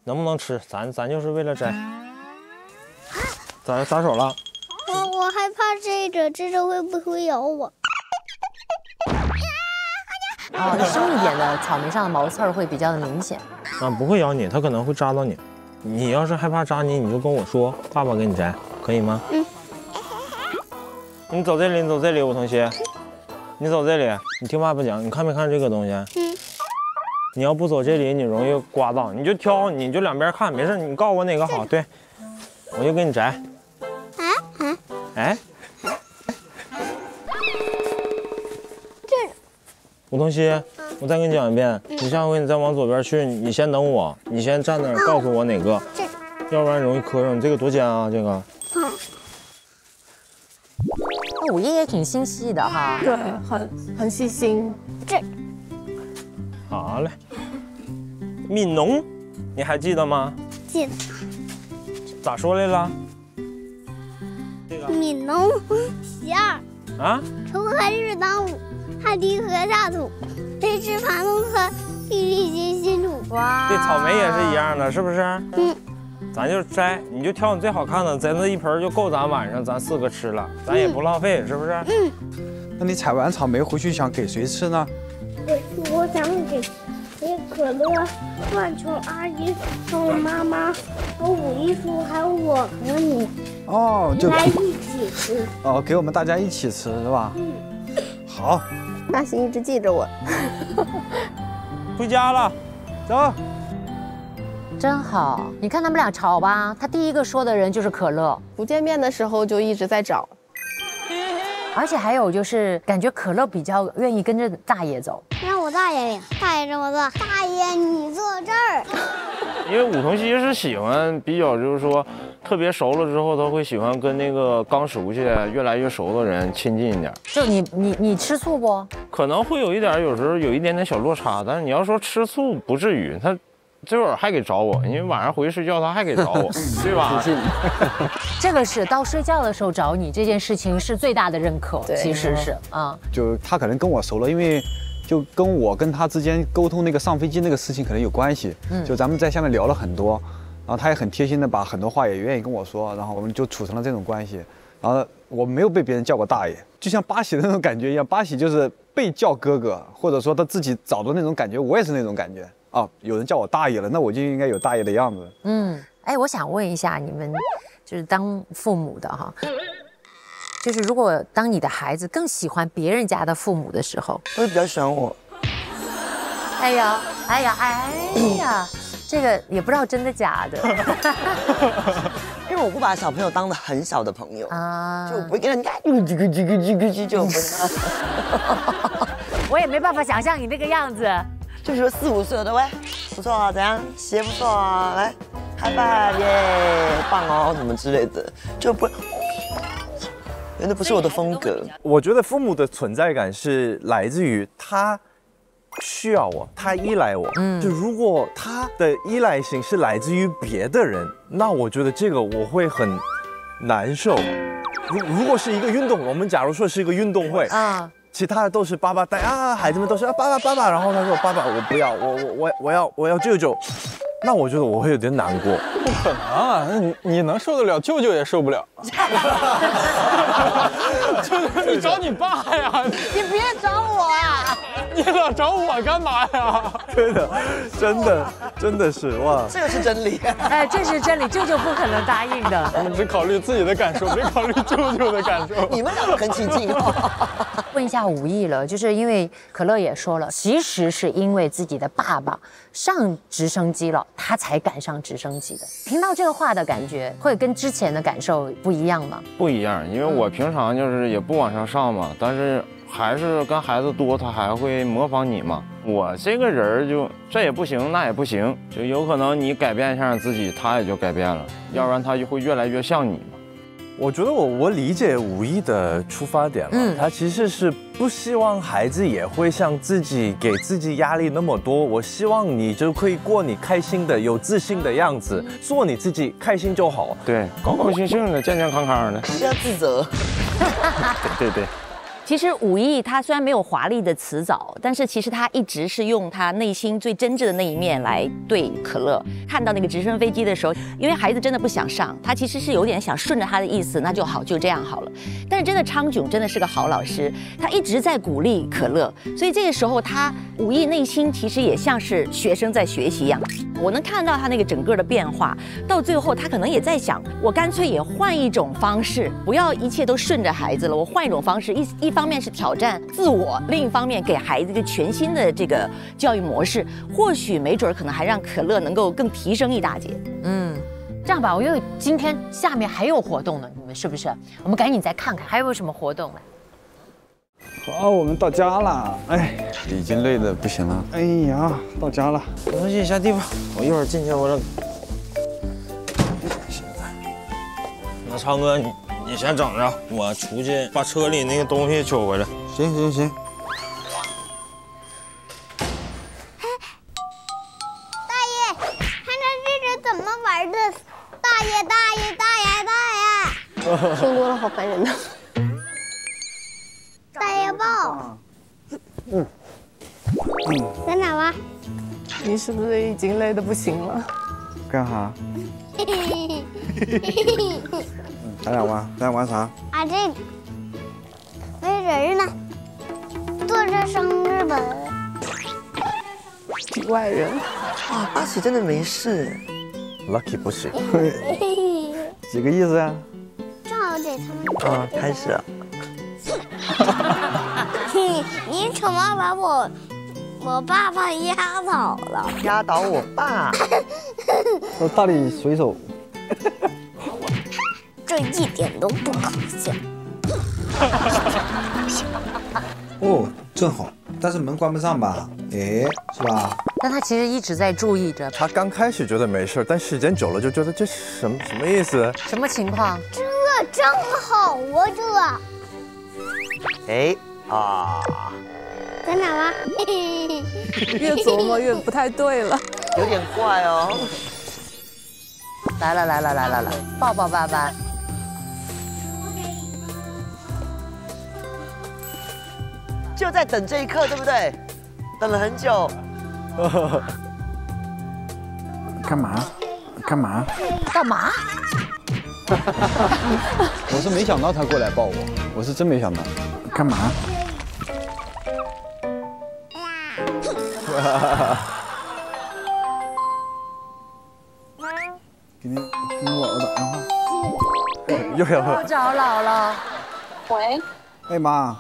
能不能吃，咱咱就是为了摘。咋咋手了？我我害怕这个，这个会不会咬我？啊，深一点的草莓上的毛刺儿会比较的明显。啊，不会咬你，它可能会扎到你。你要是害怕扎你，你就跟我说，爸爸给你摘，可以吗？嗯。你走这里，你走这里，吴同学，你走这里，你听爸爸讲，你看没看这个东西？嗯。你要不走这里，你容易刮到，你就挑，你就两边看，没事，你告诉我哪个好，对，我就给你摘。哎哎哎！这。吴同学，我再跟你讲一遍，你下回你再往左边去，你先等我，你先站那儿，告诉我哪个，要不然容易磕上。你这个多尖啊，这个。五一也挺心细的哈，对，很很细心。这，好嘞。悯农，你还记得吗？记得。咋说来了？这个。悯农，其二。啊？锄禾日当午，汗滴禾下土，谁知盘中餐，粒粒皆辛苦。哇。这草莓也是一样的，是不是？嗯。咱就摘，你就挑你最好看的，咱那一盆就够咱晚上咱四个吃了，咱也不浪费，是不是？嗯。那你采完草莓回去想给谁吃呢？我我想给给可乐、浣熊阿姨、还有妈妈、还有武艺叔，还有我和你。哦，就来一起吃。哦，给我们大家一起吃是吧？嗯好，大兴一直记着我。[LAUGHS] 回家了，走。真好，你看他们俩吵吧，他第一个说的人就是可乐，不见面的时候就一直在找，而且还有就是感觉可乐比较愿意跟着大爷走。让我大爷领，大爷这么做，大爷你坐这儿。[LAUGHS] 因为武桐熙是喜欢比较，就是说特别熟了之后，他会喜欢跟那个刚熟悉、越来越熟的人亲近一点。就你你你吃醋不？可能会有一点，有时候有一点点小落差，但是你要说吃醋不至于，他这会儿还给找我，因为晚上回去睡觉他还给找我，[LAUGHS] 对吧？[LAUGHS] 这个是到睡觉的时候找你这件事情是最大的认可，其实是啊。就他可能跟我熟了，因为就跟我跟他之间沟通那个上飞机那个事情可能有关系。嗯就咱们在下面聊了很多，然后他也很贴心的把很多话也愿意跟我说，然后我们就处成了这种关系。然后我没有被别人叫过大爷，就像八喜的那种感觉一样，八喜就是被叫哥哥，或者说他自己找的那种感觉，我也是那种感觉。啊，有人叫我大爷了，那我就应该有大爷的样子。嗯，哎，我想问一下你们，就是当父母的哈，就是如果当你的孩子更喜欢别人家的父母的时候，会比较喜欢我。哎呀，哎呀，哎呀，这个也不知道真的假的 [LAUGHS] 因为我不把小朋友当的很小的朋友啊，就不会跟人家叽叽叽叽叽叽叽我也没办法想象你那个样子。就说四五岁的喂，不错啊，怎样？鞋不错啊，来，嗨吧，耶，棒哦，什么之类的，就不会，因为那不是我的风格。我觉得父母的存在感是来自于他需要我，他依赖我。嗯，就如果他的依赖性是来自于别的人，那我觉得这个我会很难受。如如果是一个运动，我们假如说是一个运动会啊。其他的都是爸爸带啊，孩子们都是啊爸爸爸爸，然后他说爸爸我不要，我我我我要我要舅舅，那我觉得我会有点难过。不可能啊，那你你能受得了，舅舅也受不了。舅 [LAUGHS] 舅 [LAUGHS] 你找你爸呀，你别找我啊！你老找我干嘛呀？[LAUGHS] 对的，真的真的是哇，这个是真理。[LAUGHS] 哎，这是真理，舅舅不可能答应的。我们只考虑自己的感受，没考虑舅舅的感受。[LAUGHS] 你们两个很亲近哦。问一下武艺了，就是因为可乐也说了，其实是因为自己的爸爸上直升机了，他才赶上直升机的。听到这个话的感觉，会跟之前的感受不一样吗？不一样，因为我平常就是也不往上上嘛，但是还是跟孩子多，他还会模仿你嘛。我这个人儿就这也不行，那也不行，就有可能你改变一下自己，他也就改变了，要不然他就会越来越像你嘛。我觉得我我理解武艺的出发点了，嗯他其实是不希望孩子也会像自己给自己压力那么多。我希望你就可以过你开心的、有自信的样子，做你自己，开心就好。对，高高兴兴的，健健康康的。不要自责。对 [LAUGHS] 对对。其实武艺他虽然没有华丽的辞藻，但是其实他一直是用他内心最真挚的那一面来对可乐。看到那个直升飞机的时候，因为孩子真的不想上，他其实是有点想顺着他的意思，那就好，就这样好了。但是真的昌炯真的是个好老师，他一直在鼓励可乐，所以这个时候他武艺内心其实也像是学生在学习一样。我能看到他那个整个的变化，到最后他可能也在想，我干脆也换一种方式，不要一切都顺着孩子了，我换一种方式，一一方面是挑战自我，另一方面给孩子一个全新的这个教育模式，或许没准儿可能还让可乐能够更提升一大截。嗯，这样吧，我因为今天下面还有活动呢，你们是不是？我们赶紧再看看还有没有什么活动来。好，我们到家了。哎，已经累得不行了。哎呀，到家了。武同熙下地方，我一会儿进去我这。那昌哥，你你先整着，我出去把车里那个东西取回来。行行行。大爷，看看这是怎么玩的？大爷，大爷，大爷，大爷，听多了好烦人呐。大爷抱，嗯。在哪玩？你是不是已经累得不行了？干啥？[LAUGHS] 咱俩玩，咱俩玩啥？啊，这个没人呢，坐着生日本。局外人。啊，阿喜真的没事。Lucky 不行。[LAUGHS] 几个意思啊？我得他们。啊，开始了。你 [LAUGHS] 你怎么把我我爸爸压倒了？压倒我爸？我大力水手。[LAUGHS] 这一点都不可笑。哦，正好，但是门关不上吧？哎，是吧？但他其实一直在注意着。他刚开始觉得没事，但时间久了就觉得这什么什么意思？什么情况？这正好啊，这。哎啊！在哪吗？[LAUGHS] 越琢磨越不太对了，有点怪哦。来了来了来了来，抱抱爸爸。就在等这一刻，对不对？等了很久。[LAUGHS] 干嘛？干嘛？干嘛？[LAUGHS] 我是没想到他过来抱我，我是真没想到。干嘛？[LAUGHS] 给你给你姥姥打电话。又要我找姥姥。喂。哎妈，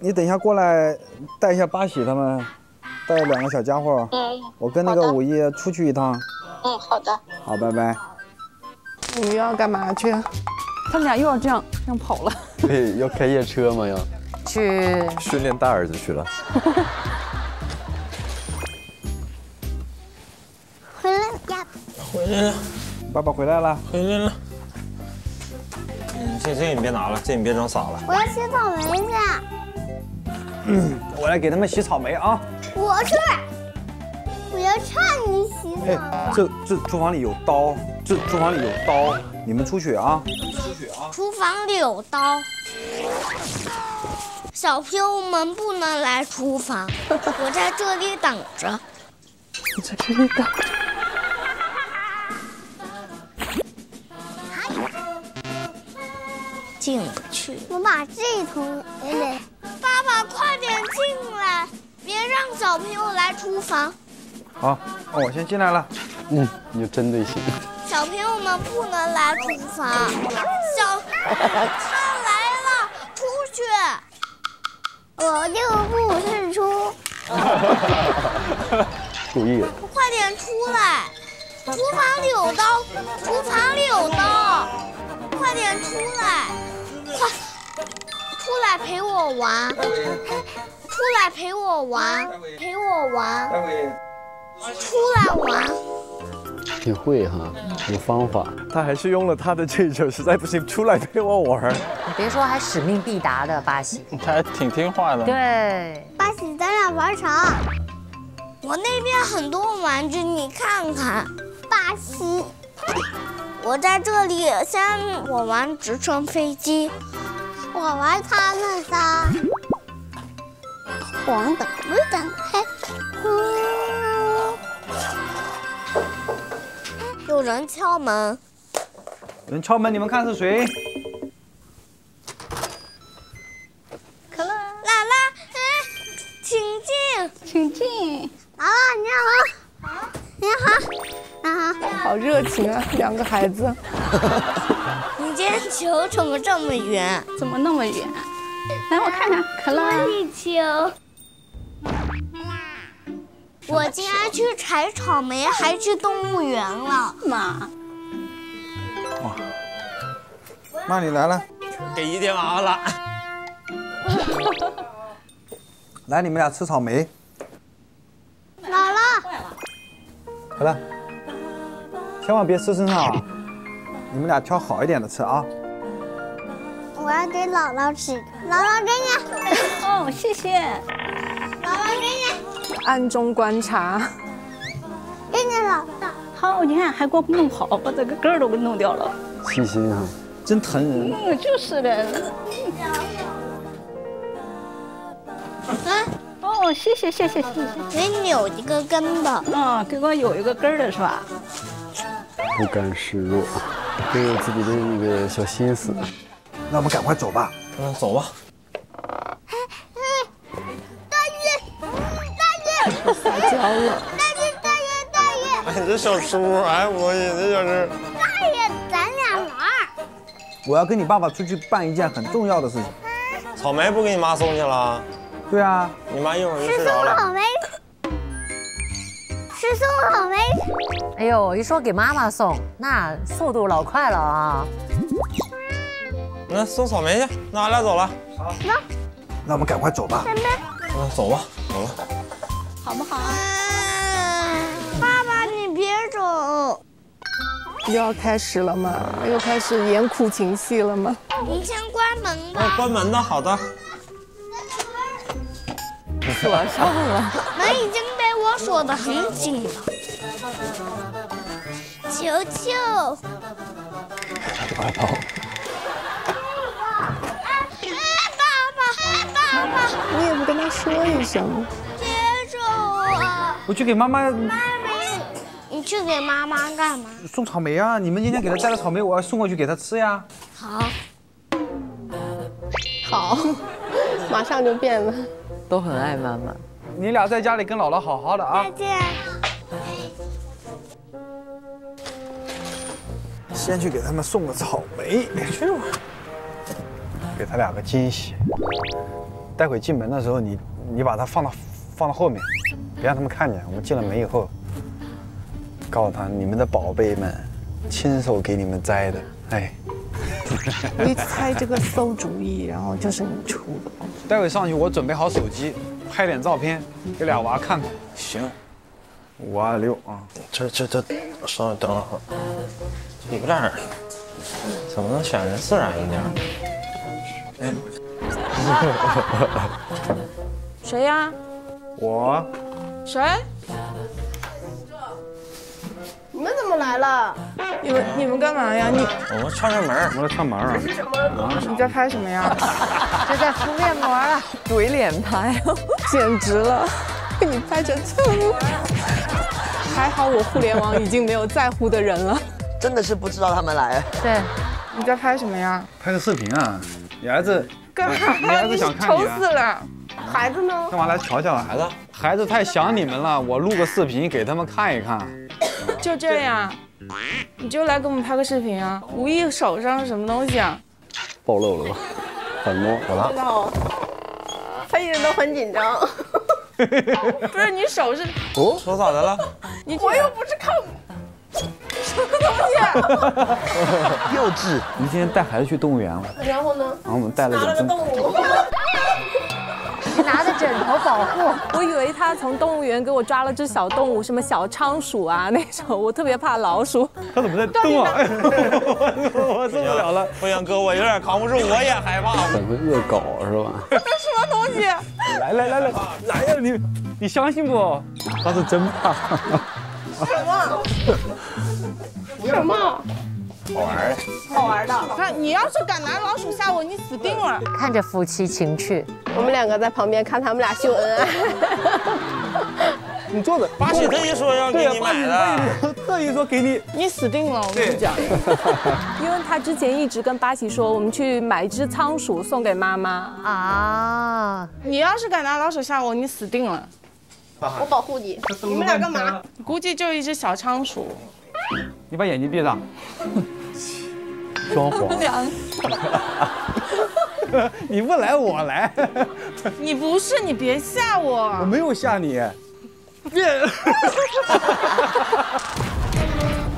你等一下过来带一下八喜他们，带两个小家伙。嗯。我跟那个五一出去一趟。嗯，好的。好，拜拜。你们要干嘛去？他们俩又要这样这样跑了。对，要开夜车吗？要。去训练大儿子去了。回来呀！回来了，爸爸回来了。回来了。这这个你别拿了，这你别整洒了。我要吃草莓去。嗯，我来给他们洗草莓啊。我去。我要唱你洗草莓。哎，这这厨房里有刀，这厨房里有刀，你们出去啊。你出去啊。厨房里有刀。小朋友们不能来厨房，我在这里等着。[LAUGHS] 你在这里等。进不去。我把这头也得。[LAUGHS] 爸爸，快点进来，别让小朋友来厨房。好，那我先进来了。[LAUGHS] 嗯，你就真对行。小朋友们不能来厨房。[LAUGHS] 小，他来了，出去。我就不是出。注意的。快点出来！厨房里有刀，厨房里有刀，快点出来！快，出来陪我玩！出来陪我玩！陪我玩！出来玩！挺会哈，有方法。他还是用了他的这种，实在不行出来陪我玩。你别说，还使命必达的巴西，他 [LAUGHS] 还挺听话的。对，巴西，咱俩玩啥？我那边很多玩具，你看看。巴西，我在这里，先我玩直升飞机，我玩他们仨。黄的，绿的，黑。有人敲门。有人敲门，你们看是谁？可乐，姥姥，哎，请进，请进。姥姥你好，你好，你好，好热情啊，两个孩子。[LAUGHS] 你今天球怎么这么圆？怎么那么圆？来，我看看，可乐。地球。我今天去采草莓，还去动物园了。妈，哇，妈你来了，给姨爹娃娃了。[LAUGHS] 来，你们俩吃草莓。姥姥，好了，千万别吃身上啊！你们俩挑好一点的吃啊。我要给姥姥吃，姥姥给你。哦，谢谢。姥姥给你。暗中观察。给你姥姥。好，你看还给我弄好，把这个根儿都给弄掉了。细心啊，真疼人。嗯，就是的。啊。哦，谢谢谢谢谢谢。给你扭一个根的。嗯，给我有一个根儿的是吧？不甘示弱，都有自己的那个小心思。那我们赶快走吧。嗯，走吧。[LAUGHS] 撒娇了。大爷，大爷，大爷！哎，你这小叔，哎，我你这小叔。大爷，咱俩玩。我要跟你爸爸出去办一件很重要的事情。草莓不给你妈送去了？对啊，你妈一会儿就是睡着了。是送好没？哎呦，一说给妈妈送，那速度老快了啊！那送草莓去，那俺俩走了。那那我们赶快走吧。妹妹，那走吧，走了。好不好？爸爸，你别走。又要开始了吗？又开始演苦情戏了吗？你先关门那吧。关门的，好的。锁上了。门已经被我锁得很紧了。求求！快跑！爸爸，爸爸，你也不跟他说一声。接着我。我去给妈妈妈咪，你去给妈妈干嘛？送草莓啊！你们今天给她带的草莓，我要送过去给她吃呀。好。好，马上就变了。[LAUGHS] 都很爱妈妈。你俩在家里跟姥姥好好的啊再。见。先去给他们送个草莓，去吧。给他俩个惊喜。待会进门的时候，你你把它放到放到后面，别让他们看见。我们进了门以后，告诉他你们的宝贝们，亲手给你们摘的。哎，我一猜这个馊主意，然后就是你出的。待会上去我准备好手机，拍点照片给俩娃看看。行，五二六啊，这这这，稍微等会儿，这有点儿，怎么能显得自然一点？哎，谁呀？我谁？你们怎么来了？你们你们干嘛呀？你我们串串门，我们来串门啊。你在拍什么呀？这在敷面膜啊，怼脸拍，[LAUGHS] 简直了！被 [LAUGHS] 你拍成这样，还好我互联网已经没有在乎的人了。真的是不知道他们来了。对，你在拍什么呀？拍个视频啊，你儿子干嘛？你儿子想看丑你啊死了！孩子呢？干嘛来瞧瞧啊？孩子，孩子太想你们了，我录个视频给他们看一看。就这样，你就来给我们拍个视频啊！吴意手上是什么东西啊？暴露了吧？很摸，好了。道，他一直都很紧张。[LAUGHS] 不是你手是，哦，手咋的了？你我又不是靠什么东西？[LAUGHS] 幼稚。你今天带孩子去动物园了，然后呢？然后我们带了拿了两只个动物。拿着枕头保护。我以为他从动物园给我抓了只小动物，什么小仓鼠啊那种，我特别怕老鼠。他怎么在动啊？[LAUGHS] 我受不了了。不行，哥，我有点扛不住，我也害怕。怎么恶搞是吧？这什么东西？来来来来来呀！你你相信不？他是真怕。什么？什么？好玩的。好玩的。看你要是敢拿老鼠吓我，你死定了。看着夫妻情趣，我们两个在旁边看他们俩秀恩爱。[LAUGHS] 你坐着。八喜特意说要给你买的。特意说给你。你死定了，我跟你讲。[LAUGHS] 因为他之前一直跟八喜说，我们去买一只仓鼠送给妈妈啊。你要是敢拿老鼠吓我，你死定了。我保护你。你们俩干嘛？估计就一只小仓鼠。你把眼睛闭上。装潢。俩。[LAUGHS] 你不来我来。你不是，你别吓我。我没有吓你。别。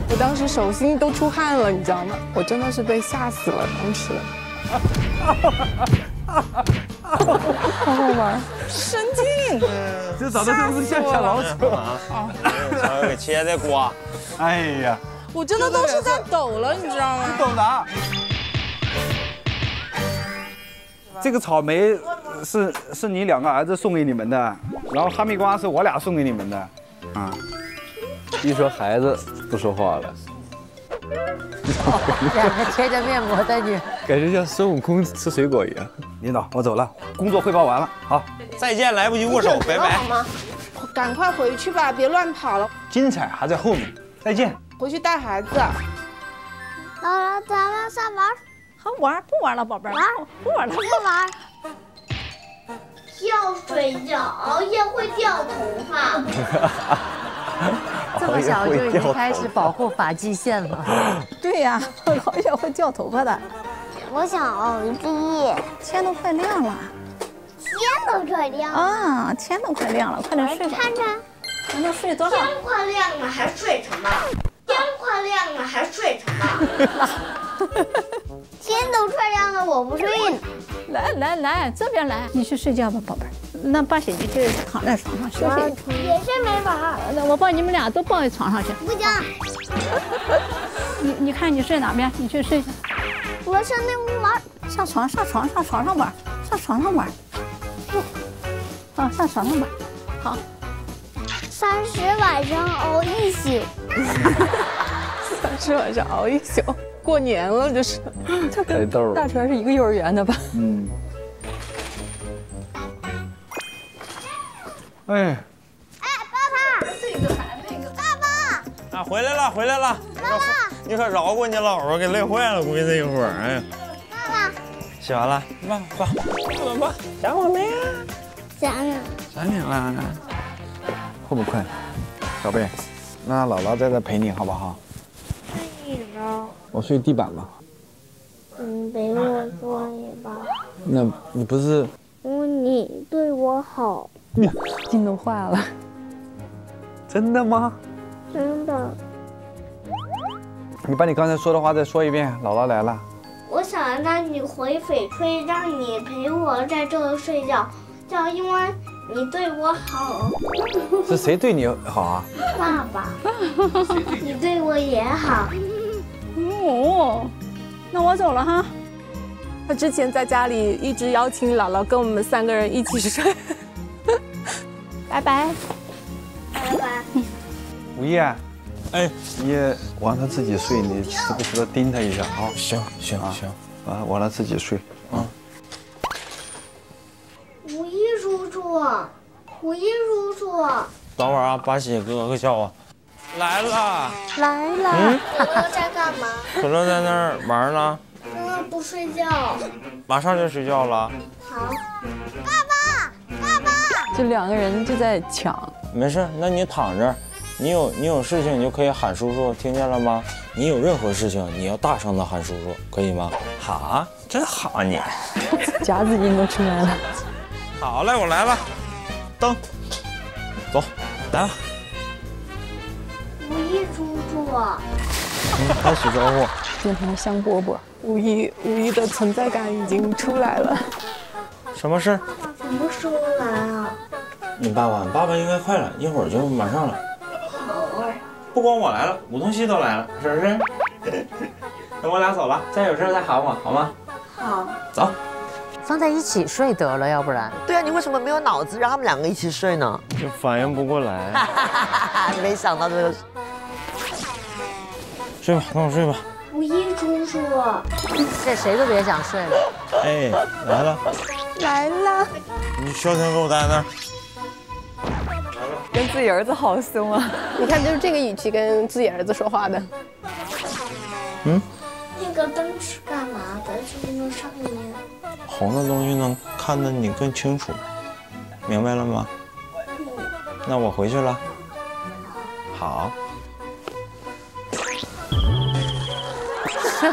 我当时手心都出汗了，你知道吗？我真的是被吓死了，当时。[LAUGHS] 好好玩，神经！这长得是不是像小老鼠啊？小给切的瓜。哎呀，我真的都是在抖了，你知道吗？你抖啥？这个草莓是是你两个儿子送给你们的，然后哈密瓜是我俩送给你们的，啊。一说孩子不说话了，两个贴着面膜的女，感觉像孙悟空吃水果一样。领导，我走了，工作汇报完了，好，再见，来不及握手，拜拜。赶快回去吧，别乱跑了。精彩还在后面，再见。回去带孩子。姥姥，咱们上玩。好玩，不玩了，宝贝儿。玩，不玩了，不玩。要睡觉，熬夜会掉头发。[LAUGHS] 这么 [LAUGHS] 小就已经开始保护发际线了。对呀，[LAUGHS] 熬夜会掉头发的。我想熬一夜。天都快亮了。天都快亮了。啊，天都快亮了，快点睡吧。看看，咱都睡多少？天快亮了还睡什么？天快亮了还睡什么？天都快亮了，我不睡呢。来来来，这边来，你去睡觉吧，宝贝儿。那八喜，你就躺在床上休息。也是没玩。那我抱你们俩都抱在床上去。不行，你你看你睡哪边？你去睡去。我上那屋玩。上床上床上床上玩，上床上玩。啊，上床上玩。好。三十晚上熬一宿。[LAUGHS] 三十晚上熬一宿，过年了这是。这太逗了大全是一个幼儿园的吧？嗯。哎，这个还那个。爸爸，啊，回来了，回来了。爸爸，你可饶过你姥姥，给累坏了，估计这一会儿，哎呀。爸爸，洗完了，爸爸，爸爸，想我没呀？想你。想你了。会不会？宝贝，那姥姥在这陪你好不好？你呢？我睡地板吧。嗯，陪我坐一吧。那你不是？因为你对我好。心都坏了。真的吗？真的。你把你刚才说的话再说一遍。姥姥来了。我想让你回翡翠，让你陪我在这儿睡觉，就因为你对我好。是谁对你好啊？爸爸，你对我也好。哦，那我走了哈。他之前在家里一直邀请姥姥跟我们三个人一起睡。拜拜。拜拜。五一，哎，你我让他自己睡，你时不时的盯他一下啊。行行行，啊，我让他自己睡啊。五一叔叔，五一叔叔，等会儿啊，巴喜哥哥叫我。来了，来了。嗯，可乐在干嘛？可乐在那儿玩呢，可乐不睡觉。马上就睡觉了。好。爸爸，爸爸。就两个人就在抢。没事，那你躺着，你有你有事情你就可以喊叔叔，听见了吗？你有任何事情你要大声的喊叔叔，可以吗？好，真好啊你。[LAUGHS] 夹子音都出来了。好嘞，我来了，灯，走，来了。五一叔叔，开始招呼。变成了香饽饽，五一五一的存在感已经出来了。什么事？什么时候来啊？你爸爸，你爸爸应该快了，一会儿就马上了。好。不光我来了，吴东西都来了，是不是？[LAUGHS] 那我俩走了，再有事再喊我，好吗？好。走。放在一起睡得了，要不然。对啊，你为什么没有脑子让他们两个一起睡呢？就反应不过来。[LAUGHS] 没想到这个。睡吧，跟我睡吧。五一叔叔，这谁都别想睡了。哎，来了，来了。你消停给我待那儿。跟自己儿子好凶啊！你看，就是这个语气跟自己儿子说话的。嗯。那个灯是干嘛的？就是那上面。红的东西能看得你更清楚，明白了吗？嗯。那我回去了。好。[LAUGHS]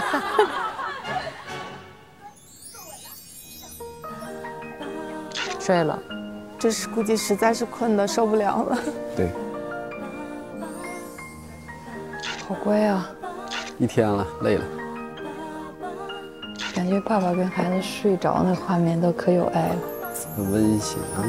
睡了，这是估计实在是困的受不了了。对，好乖啊！一天了，累了。感觉爸爸跟孩子睡着那画面都可有爱了，很温馨啊。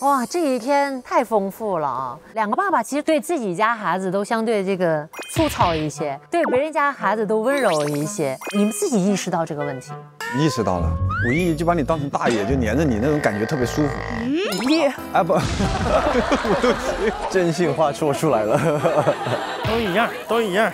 哇，这一天太丰富了啊！两个爸爸其实对自己家孩子都相对这个粗糙一些，对别人家孩子都温柔一些。你们自己意识到这个问题？意识到了，武艺就把你当成大爷，就黏着你，那种感觉特别舒服。武艺啊不，[LAUGHS] 真心话说出来了，[LAUGHS] 都一样，都一样，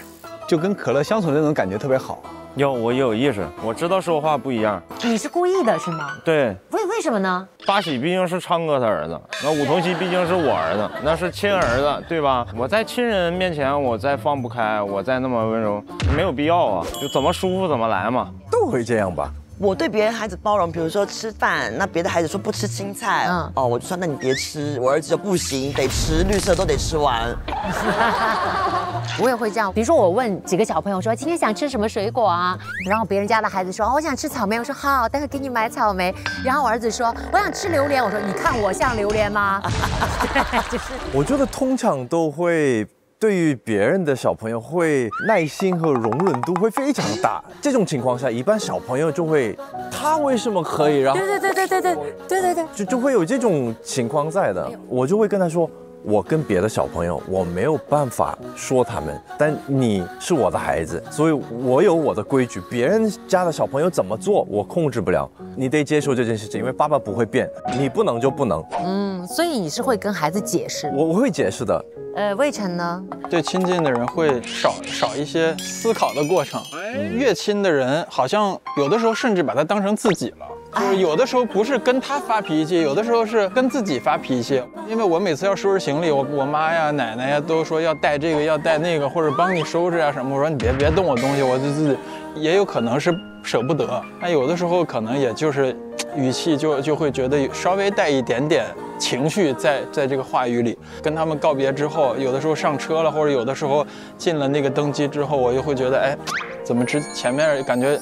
就跟可乐相处那种感觉特别好。有我有意识，我知道说话不一样。你是故意的是吗？对。为为什么呢？八喜毕竟是昌哥他儿子，那武同熙毕竟是我儿子，那是亲儿子，对吧？我在亲人面前，我再放不开，我再那么温柔，没有必要啊，就怎么舒服怎么来嘛。都会这样吧？我对别人孩子包容，比如说吃饭，那别的孩子说不吃青菜，嗯，哦，我就说那你别吃，我儿子就不行，得吃绿色都得吃完。我也会这样，比如说我问几个小朋友说今天想吃什么水果啊，然后别人家的孩子说、哦、我想吃草莓，我说好，待会给你买草莓。然后我儿子说我想吃榴莲，我说你看我像榴莲吗？[LAUGHS] 对，就是我觉得通常都会对于别人的小朋友会耐心和容忍度会非常大。这种情况下，一般小朋友就会他为什么可以，然后对对对对对对对对对，就就会有这种情况在的。我就会跟他说。我跟别的小朋友，我没有办法说他们，但你是我的孩子，所以我有我的规矩。别人家的小朋友怎么做，我控制不了，你得接受这件事情，因为爸爸不会变，你不能就不能。嗯，所以你是会跟孩子解释？我我会解释的。呃，魏晨呢？对亲近的人会少少一些思考的过程，越亲的人好像有的时候甚至把他当成自己了。就是有的时候不是跟他发脾气，有的时候是跟自己发脾气。因为我每次要收拾行李，我我妈呀、奶奶呀都说要带这个要带那个，或者帮你收拾啊什么。我说你别别动我东西，我就自己也有可能是舍不得。那有的时候可能也就是语气就就会觉得稍微带一点点情绪在在这个话语里。跟他们告别之后，有的时候上车了，或者有的时候进了那个登机之后，我又会觉得哎，怎么之前面感觉。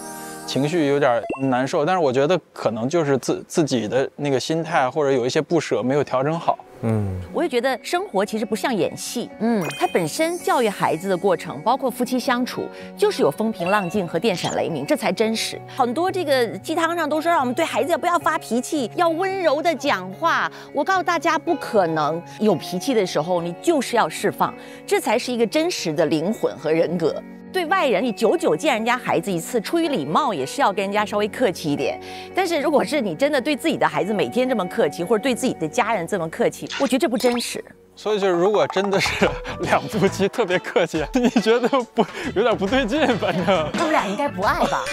情绪有点难受，但是我觉得可能就是自自己的那个心态或者有一些不舍没有调整好。嗯，我也觉得生活其实不像演戏，嗯，它本身教育孩子的过程，包括夫妻相处，就是有风平浪静和电闪雷鸣，这才真实。很多这个鸡汤上都说让我们对孩子不要发脾气，要温柔的讲话。我告诉大家，不可能有脾气的时候，你就是要释放，这才是一个真实的灵魂和人格。对外人，你久久见人家孩子一次，出于礼貌也是要跟人家稍微客气一点。但是如果是你真的对自己的孩子每天这么客气，或者对自己的家人这么客气，我觉得这不真实。所以就是，如果真的是 [LAUGHS] 两夫妻特别客气，[LAUGHS] 你觉得不有点不对劲？反正他们俩应该不爱吧？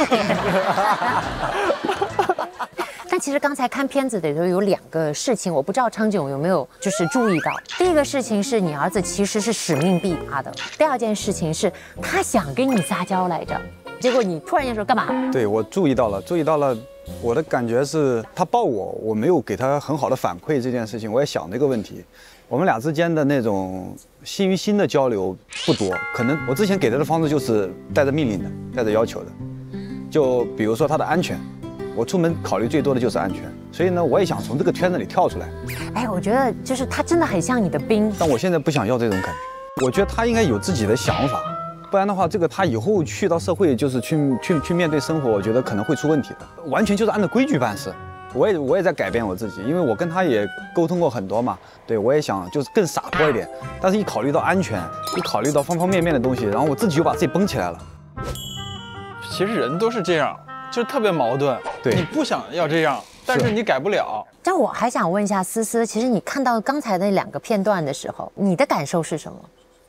[LAUGHS] 但其实刚才看片子里头有两个事情，我不知道昌炯有没有就是注意到。第一个事情是你儿子其实是使命必达的，第二件事情是他想跟你撒娇来着，结果你突然间说干嘛？对我注意到了，注意到了。我的感觉是他抱我，我没有给他很好的反馈这件事情，我也想这个问题。我们俩之间的那种心与心的交流不多，可能我之前给他的方式就是带着命令的，带着要求的。就比如说他的安全，我出门考虑最多的就是安全，所以呢，我也想从这个圈子里跳出来。哎，我觉得就是他真的很像你的兵，但我现在不想要这种感觉。我觉得他应该有自己的想法，不然的话，这个他以后去到社会就是去去去面对生活，我觉得可能会出问题的。完全就是按照规矩办事。我也我也在改变我自己，因为我跟他也沟通过很多嘛。对我也想就是更洒脱一点，但是一考虑到安全，一考虑到方方面面的东西，然后我自己就把自己绷起来了。其实人都是这样，就是特别矛盾。对，你不想要这样，但是你改不了。但我还想问一下思思，其实你看到刚才那两个片段的时候，你的感受是什么？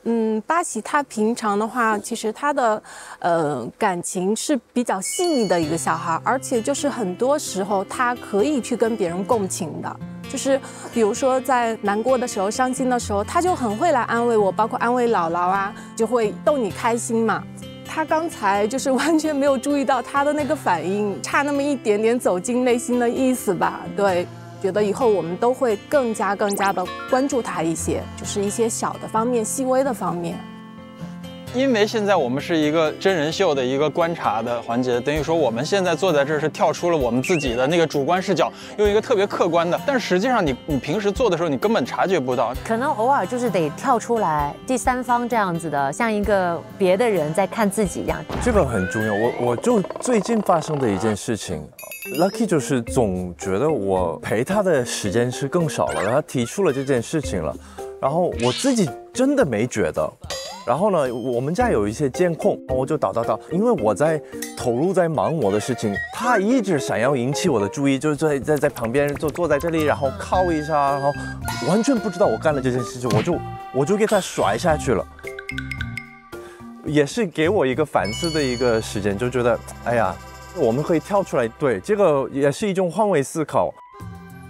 嗯，八喜他平常的话，其实他的呃感情是比较细腻的一个小孩，而且就是很多时候他可以去跟别人共情的，就是比如说在难过的时候、伤心的时候，他就很会来安慰我，包括安慰姥姥啊，就会逗你开心嘛。他刚才就是完全没有注意到他的那个反应，[LAUGHS] 差那么一点点走进内心的意思吧，对。觉得以后我们都会更加更加的关注他一些，就是一些小的方面、细微的方面。因为现在我们是一个真人秀的一个观察的环节，等于说我们现在坐在这儿是跳出了我们自己的那个主观视角，用一个特别客观的。但实际上，你你平时做的时候，你根本察觉不到。可能偶尔就是得跳出来，第三方这样子的，像一个别的人在看自己一样。这个很重要。我我就最近发生的一件事情。Lucky 就是总觉得我陪他的时间是更少了，然后他提出了这件事情了，然后我自己真的没觉得。然后呢，我们家有一些监控，我就导导导，因为我在投入在忙我的事情，他一直想要引起我的注意，就是在在在旁边坐坐在这里，然后靠一下，然后完全不知道我干了这件事情，我就我就给他甩下去了，也是给我一个反思的一个时间，就觉得哎呀。我们可以跳出来，对这个也是一种换位思考。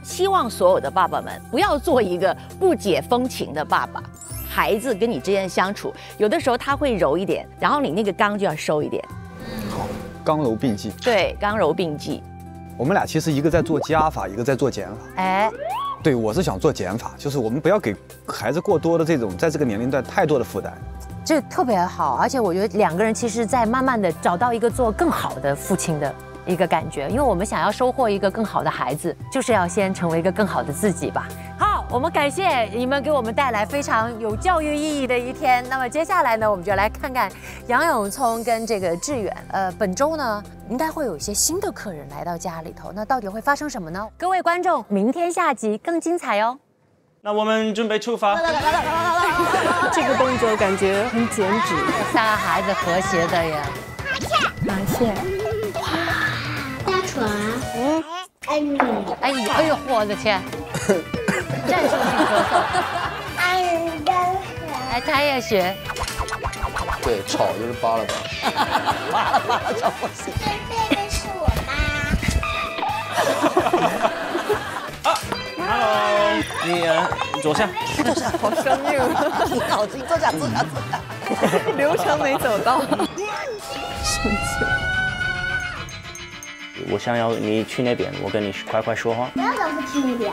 希望所有的爸爸们不要做一个不解风情的爸爸。孩子跟你之间相处，有的时候他会柔一点，然后你那个刚就要收一点。好，刚柔并济。对，刚柔并济。我们俩其实一个在做加法，一个在做减法。哎，对我是想做减法，就是我们不要给孩子过多的这种在这个年龄段太多的负担。这特别好，而且我觉得两个人其实在慢慢的找到一个做更好的父亲的一个感觉，因为我们想要收获一个更好的孩子，就是要先成为一个更好的自己吧。好，我们感谢你们给我们带来非常有教育意义的一天。那么接下来呢，我们就来看看杨永聪跟这个志远。呃，本周呢，应该会有一些新的客人来到家里头，那到底会发生什么呢？各位观众，明天下集更精彩哦。那我们准备出发。[LAUGHS] 这个动作感觉很减脂。三个孩子和谐的呀。螃蟹。大哎你。哎呦哎呦，我的天！战术性咳嗽。哎他也学。对，吵就是扒拉扒拉。扒拉扒拉找我这这个是我妈。Hello，你呃坐下。坐下，好生硬。你好，请坐下，坐下，坐下。流程没走到。生气。我想要你去那边，我跟你快快说话。不要老是去那边。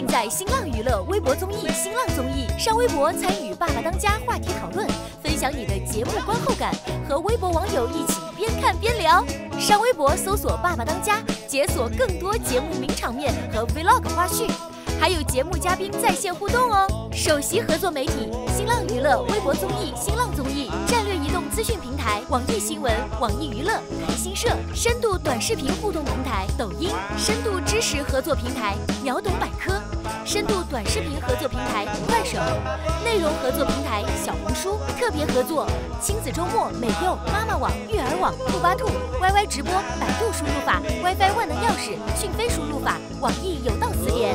尽在新浪娱乐微博综艺、新浪综艺，上微博参与《爸爸当家》话题讨论，分享你的节目观后感，和微博网友一起边看边聊。上微博搜索“爸爸当家”，解锁更多节目名场面和 vlog 花絮，还有节目嘉宾在线互动哦。首席合作媒体：新浪娱乐微博综艺、新浪综艺，战略移动资讯平台网易新闻、网易娱乐、台新社，深度短视频互动平台抖音，深度知识合作平台秒，深度短视频合作平台快手，内容合作平台小红书，特别合作亲子周末美柚妈妈网、育儿网、兔八兔、YY 直播、百度输入法、WiFi 万能钥匙、讯飞输入法、网易有道词典。